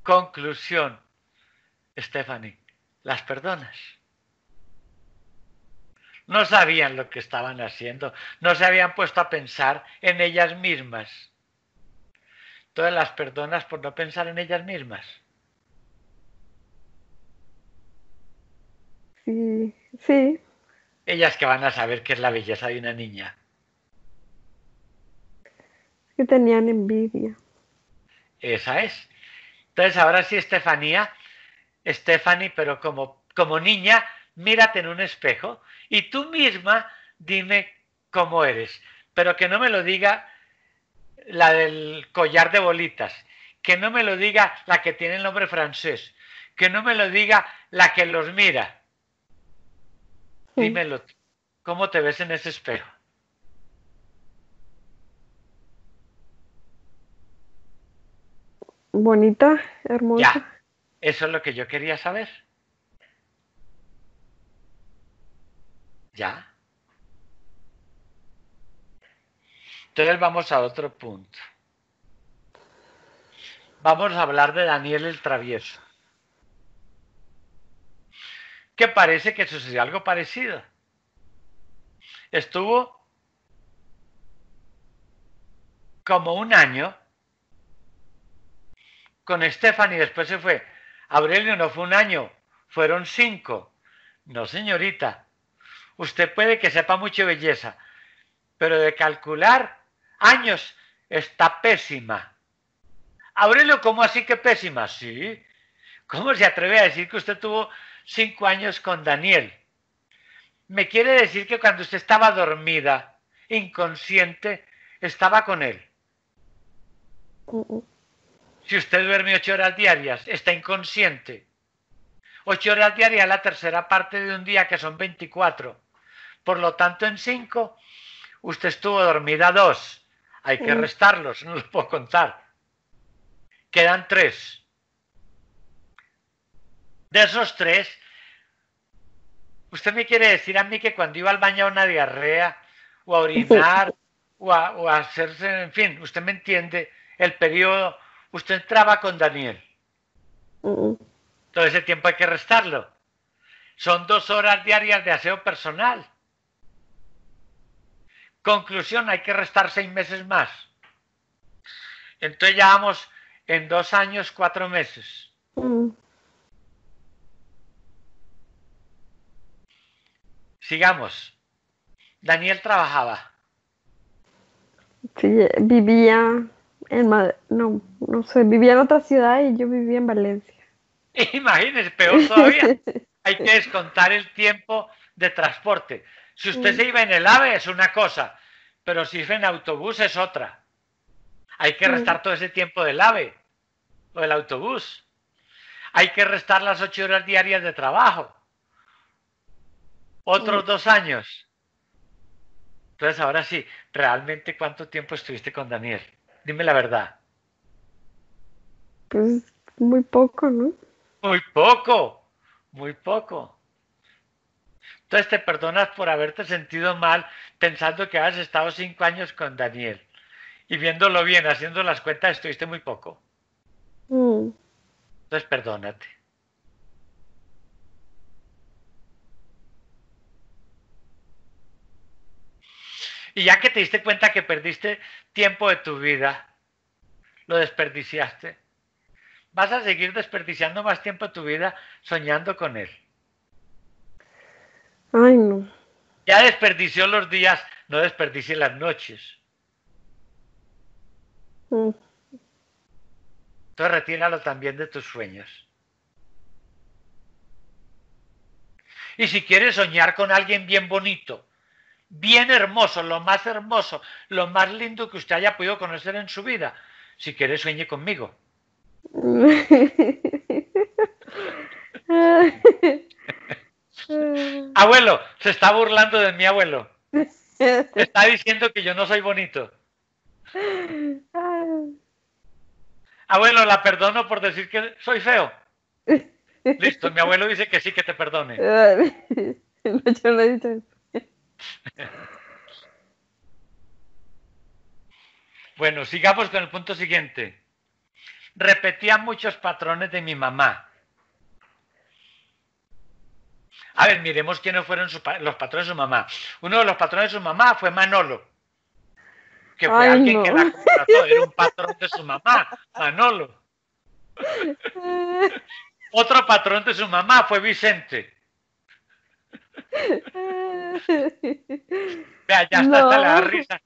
Conclusión, Stephanie, las perdonas. No sabían lo que estaban haciendo, no se habían puesto a pensar en ellas mismas todas las perdonas por no pensar en ellas mismas. Sí, sí. Ellas que van a saber qué es la belleza de una niña. Que tenían envidia. Esa es. Entonces ahora sí, Estefanía, Stephanie, pero como, como niña, mírate en un espejo y tú misma dime cómo eres. Pero que no me lo diga la del collar de bolitas, que no me lo diga la que tiene el nombre francés, que no me lo diga la que los mira. Dímelo, ¿cómo te ves en ese espejo? Bonita, hermosa. Ya, eso es lo que yo quería saber. Ya. Entonces vamos a otro punto. Vamos a hablar de Daniel el travieso. Que parece que sucedió algo parecido. Estuvo como un año con y después se fue. Aurelio no fue un año, fueron cinco. No, señorita. Usted puede que sepa mucho belleza, pero de calcular años está pésima. Aurelio, ¿cómo así que pésima? Sí. ¿Cómo se atreve a decir que usted tuvo cinco años con Daniel? Me quiere decir que cuando usted estaba dormida, inconsciente, estaba con él. Si usted duerme ocho horas diarias, está inconsciente. Ocho horas diarias la tercera parte de un día, que son 24. Por lo tanto, en cinco, usted estuvo dormida dos. Hay que restarlos, no los puedo contar. Quedan tres. De esos tres, usted me quiere decir a mí que cuando iba al baño a una diarrea, o a orinar, o a, hacerse, en fin, usted me entiende, el periodo, usted entraba con Daniel. Todo ese tiempo hay que restarlo. Son dos horas diarias de aseo personal. Conclusión, hay que restar seis meses más. Entonces ya vamos en dos años, cuatro meses. Mm. Sigamos. Daniel trabajaba. Sí, vivía en no, no sé, vivía en otra ciudad y yo vivía en Valencia. Imagínese, peor todavía. Hay que descontar el tiempo de transporte. Si usted se iba en el AVE es una cosa, pero si iba en autobús es otra. Hay que restar todo ese tiempo del AVE o del autobús. Hay que restar las ocho horas diarias de trabajo. Otros dos años. Entonces, ahora sí, realmente cuánto tiempo estuviste con Daniel? Dime la verdad. Pues muy poco, ¿no? Muy poco, muy poco. Entonces te perdonas por haberte sentido mal pensando que has estado cinco años con Daniel. Y viéndolo bien, haciendo las cuentas, estuviste muy poco. Mm. Entonces perdónate. Y ya que te diste cuenta que perdiste tiempo de tu vida, lo desperdiciaste, vas a seguir desperdiciando más tiempo de tu vida soñando con él. Ay, no. Ya desperdició los días, no desperdicie las noches. Mm. Entonces retíralo también de tus sueños. Y si quieres soñar con alguien bien bonito, bien hermoso, lo más hermoso, lo más lindo que usted haya podido conocer en su vida, si quiere sueñe conmigo. abuelo, se está burlando de mi abuelo. Está diciendo que yo no soy bonito. Abuelo, la perdono por decir que soy feo. Listo, mi abuelo dice que sí, que te perdone. Bueno, sigamos con el punto siguiente. Repetía muchos patrones de mi mamá. A ver, miremos quiénes fueron los patrones de su mamá. Uno de los patrones de su mamá fue Manolo, que fue alguien que la contrató, era un patrón de su mamá, Manolo. Otro patrón de su mamá fue Vicente. Vea, ya está, le da risa.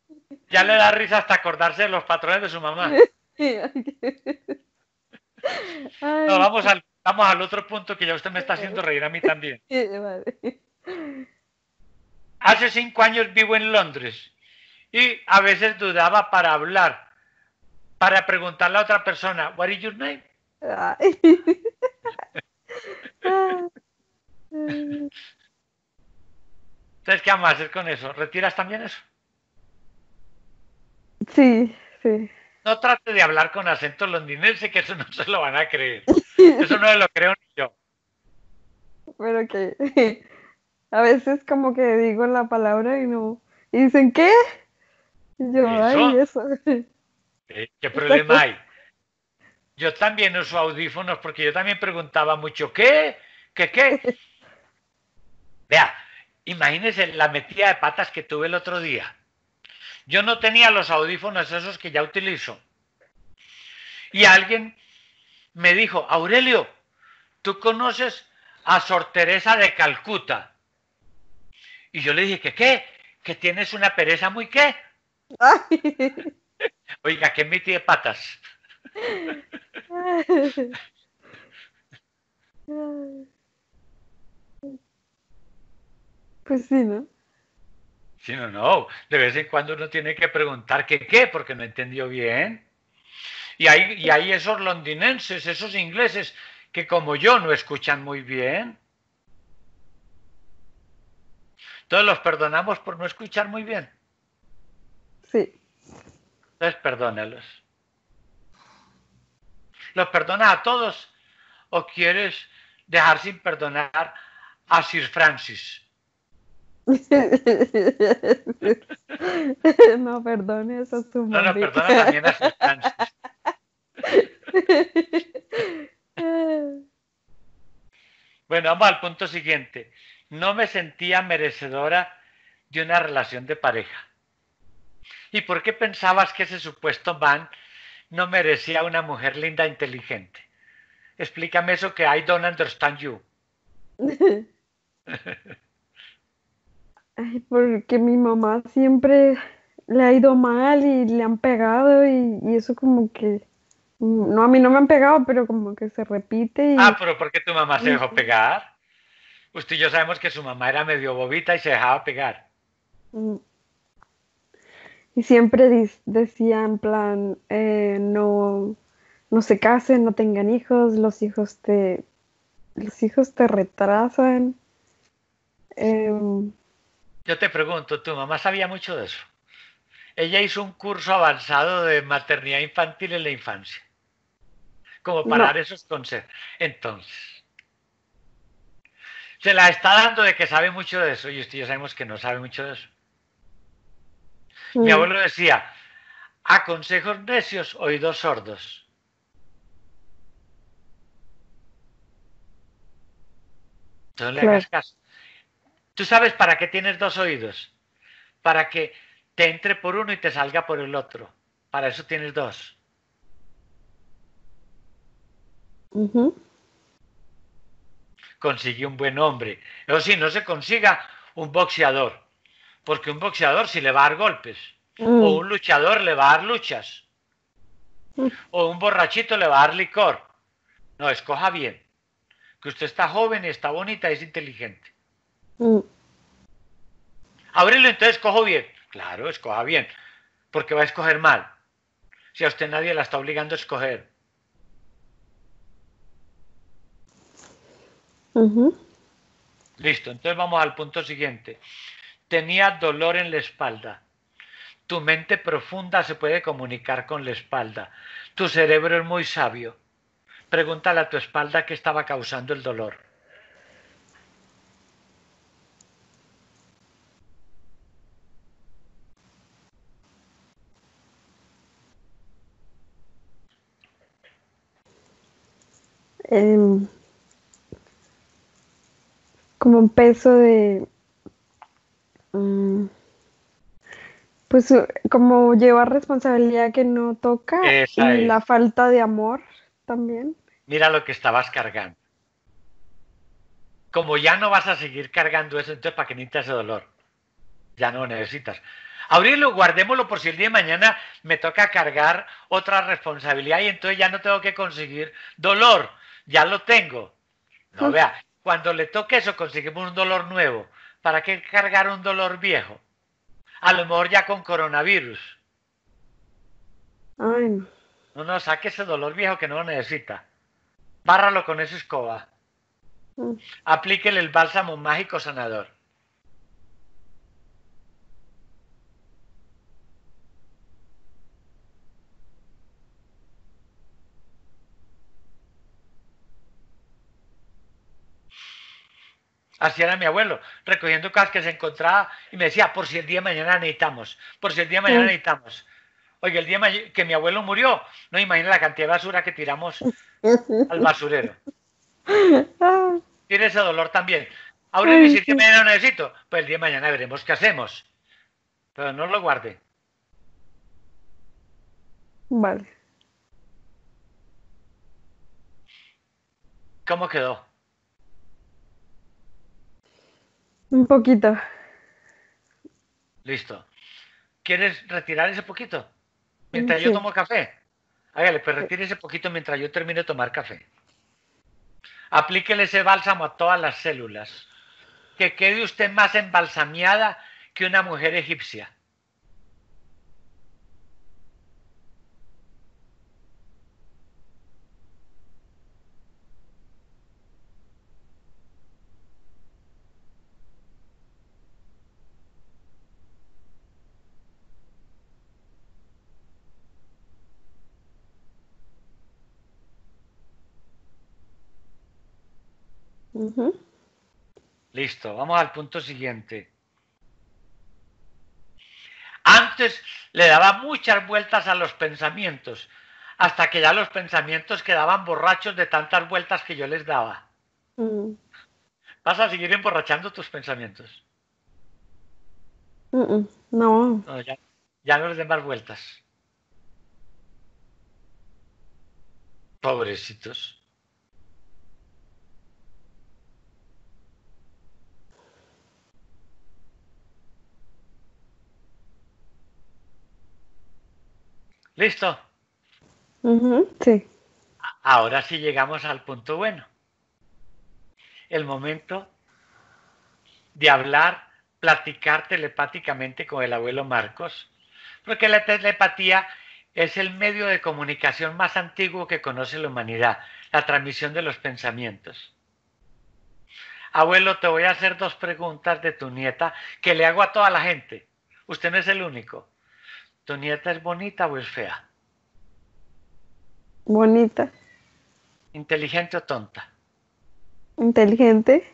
Ya le da risa hasta acordarse de los patrones de su mamá. No, vamos al, vamos al otro punto que ya usted me está haciendo reír a mí también. Hace cinco años vivo en Londres y a veces dudaba para hablar, para preguntarle a otra persona, What is your name? Entonces, ¿qué vamos a hacer con eso? ¿Retiras también eso? Sí, sí. No trate de hablar con acento londinense, que eso no se lo van a creer. Eso no lo creo ni yo. Pero que a veces como que digo la palabra y no. Y dicen, ¿qué? Y yo, ay, eso. ¿Qué problema hay? Yo también uso audífonos porque yo también preguntaba mucho, ¿qué? ¿Qué qué? Vea, Imagínense la metida de patas que tuve el otro día. Yo no tenía los audífonos esos que ya utilizo. Y alguien me dijo, Aurelio, ¿tú conoces a Sor Teresa de Calcuta? Y yo le dije, ¿qué qué? ¿Que tienes una pereza muy qué? Oiga, ¿qué metí de patas? Pues sí, ¿no? Sí, no, no. De vez en cuando uno tiene que preguntar qué qué, porque no entendió bien. Y hay, y hay esos londinenses, esos ingleses, que como yo no escuchan muy bien. Entonces los perdonamos por no escuchar muy bien. Sí. Entonces perdónalos. ¿Los perdona a todos o quieres dejar sin perdonar a Sir Francis? no, perdone, eso es No, no, perdona también a Francis. Bueno, vamos al punto siguiente. No me sentía merecedora de una relación de pareja. ¿Y por qué pensabas que ese supuesto man no merecía una mujer linda e inteligente? Explícame eso que I don't understand you. porque mi mamá siempre le ha ido mal y le han pegado y, eso como que... No, a mí no me han pegado, pero como que se repite. Ah, pero ¿por qué tu mamá se dejó pegar? Usted y yo sabemos que su mamá era medio bobita y se dejaba pegar. Mm. Y siempre decía en plan, eh, no, no se casen, no tengan hijos, los hijos te, los hijos te retrasan. Em, Yo te pregunto, ¿tu mamá sabía mucho de eso? Ella hizo un curso avanzado de maternidad infantil en la infancia, como para dar esos consejos. Entonces, se la está dando de que sabe mucho de eso y usted ya sabemos que no sabe mucho de eso. Mi abuelo decía, a consejos necios, oídos sordos. No le hagas caso. Tú sabes para qué tienes dos oídos. Para que te entre por uno y te salga por el otro. Para eso tienes dos. Consigue un buen hombre. Eso sí, no se consiga un boxeador. Porque un boxeador si le va a dar golpes. O mm. un luchador le va a dar luchas. Mm. O un borrachito le va a dar licor. No, escoja bien. Que usted está joven, y está bonita y es inteligente. Mm. entonces cojo bien. Claro, escoja bien, porque va a escoger mal. Si a usted nadie la está obligando a escoger. Listo, entonces vamos al punto siguiente. Tenía dolor en la espalda. Tu mente profunda se puede comunicar con la espalda. Tu cerebro es muy sabio. Pregúntale a tu espalda qué estaba causando el dolor. Em, como un peso de, mm, pues como llevar responsabilidad que no toca y la falta de amor también. Mira lo que estabas cargando. Como ya no vas a seguir cargando eso, entonces ¿para qué necesitas ese dolor? Ya no necesitas. Abrirlo, guardémoslo por si el día de mañana me toca cargar otra responsabilidad y entonces ya no tengo que conseguir dolor ya lo tengo. No vea, cuando le toque eso conseguimos un dolor nuevo. ¿Para qué cargar un dolor viejo? A lo mejor ya con coronavirus. Ay. No, no, saque ese dolor viejo que no lo necesita. Bárralo con esa escoba. Aplíquele el bálsamo mágico sanador. Así era mi abuelo, recogiendo cosas que se encontraba y me decía, por si el día de mañana necesitamos, por si el día de mañana necesitamos. Oye, el día que mi abuelo murió, no imagina la cantidad de basura que tiramos al basurero. Tiene ese dolor también. Ahora si el día de mañana no necesito, pues el día de mañana veremos qué hacemos. Pero no lo guarde. Vale. ¿Cómo quedó? Un poquito. Listo. ¿Quieres retirar ese poquito? Mientras yo tomo café. Hágale, pues retire ese poquito mientras yo termine de tomar café. Aplíquele ese bálsamo a todas las células. Que quede usted más embalsamiada que una mujer egipcia. Listo, vamos al punto siguiente. Antes le daba muchas vueltas a los pensamientos, hasta que ya los pensamientos quedaban borrachos de tantas vueltas que yo les daba. Mm. ¿Vas a seguir emborrachando tus pensamientos? no. ya, ya no les den más vueltas. Pobrecitos. ¿Listo? sí. Ahora sí llegamos al punto bueno. El momento de hablar, platicar telepáticamente con el abuelo Marcos, porque la telepatía es el medio de comunicación más antiguo que conoce la humanidad, la transmisión de los pensamientos. Abuelo, te voy a hacer dos preguntas de tu nieta que le hago a toda la gente. Usted no es el único. ¿Tu nieta es bonita o es fea? Bonita. ¿Inteligente o tonta? Inteligente.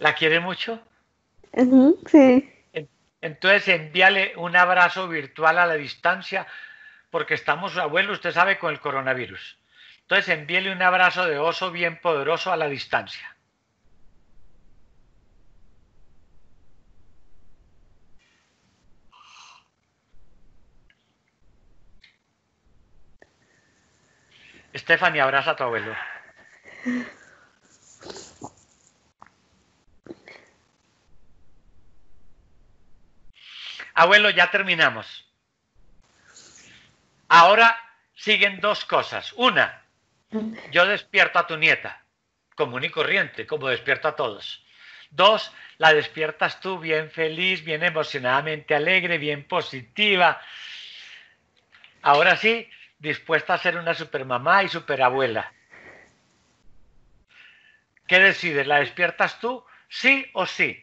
¿La quiere mucho? sí. Entonces envíale un abrazo virtual a la distancia, porque estamos, abuelo, usted sabe, con el coronavirus. Entonces envíele un abrazo de oso bien poderoso a la distancia. Stephanie, abraza a tu abuelo. Abuelo, ya terminamos. Ahora siguen dos cosas. Una, yo despierto a tu nieta, común y corriente, como despierto a todos. Dos, la despiertas tú bien feliz, bien emocionadamente alegre, bien positiva. Ahora sí, dispuesta a ser una supermamá y superabuela. ¿Qué decides? ¿La despiertas tú? ¿Sí o sí?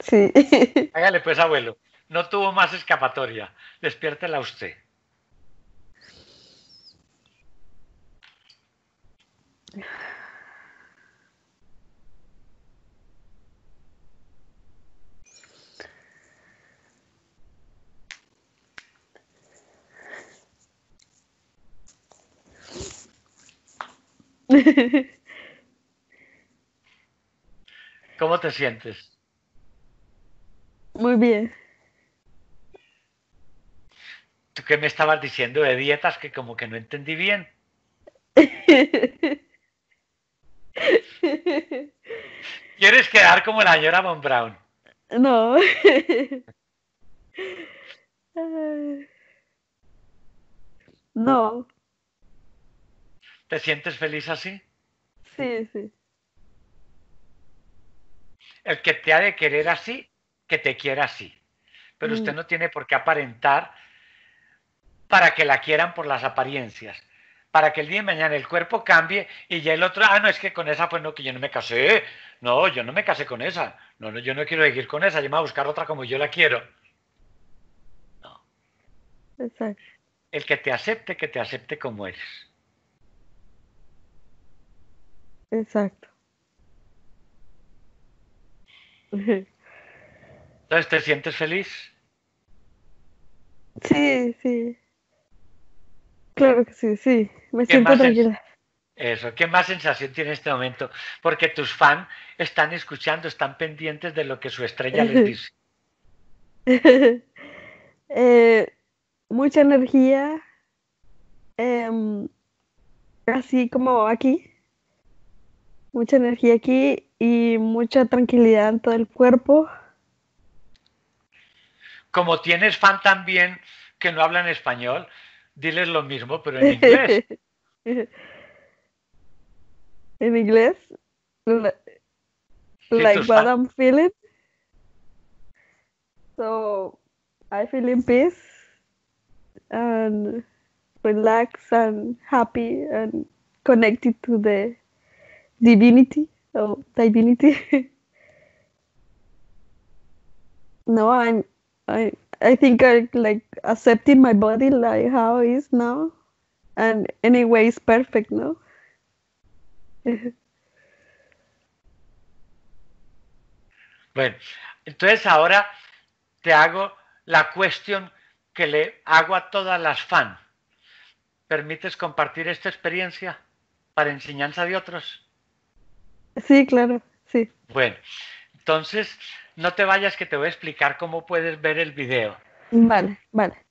Sí. Hágale pues, abuelo. No tuvo más escapatoria. Despiértela usted. ¿Cómo te sientes? Muy bien. ¿Tú qué me estabas diciendo de dietas que como que no entendí bien? ¿Quieres quedar como la señora Von Brown? No. No. ¿Te sientes feliz así? Sí, sí. El que te ha de querer así, que te quiera así. Pero usted mm. no tiene por qué aparentar para que la quieran por las apariencias. Para que el día de mañana el cuerpo cambie y ya el otro, ah, no, es que con esa pues no, que yo no me casé. No, yo no me casé con esa. No, no, yo no quiero seguir con esa, yo me voy a buscar otra como yo la quiero. No. Exacto. El que te acepte, que te acepte como eres. Exacto. Entonces, ¿te sientes feliz? Sí, sí. Claro que sí, sí. Me siento tranquila. Eso, ¿qué más sensación tiene en este momento? Porque tus fans están escuchando, están pendientes de lo que su estrella les dice. Eh, mucha energía, em, así como aquí, mucha energía aquí y mucha tranquilidad en todo el cuerpo. Como tienes fan también que no hablan español, diles lo mismo, pero en inglés. en inglés, like what I'm feeling. So I feel in peace and relaxed and happy and connected to the divinity or divinity. no, I'm I I think I like accepting my body like how it is now, and anyway, it's perfect, no. bueno, entonces ahora te hago la cuestión que le hago a todas las fans. ¿Permites compartir esta experiencia para enseñanza de otros? Sí, claro, sí. Bueno, entonces no te vayas que te voy a explicar cómo puedes ver el video. Vale, vale.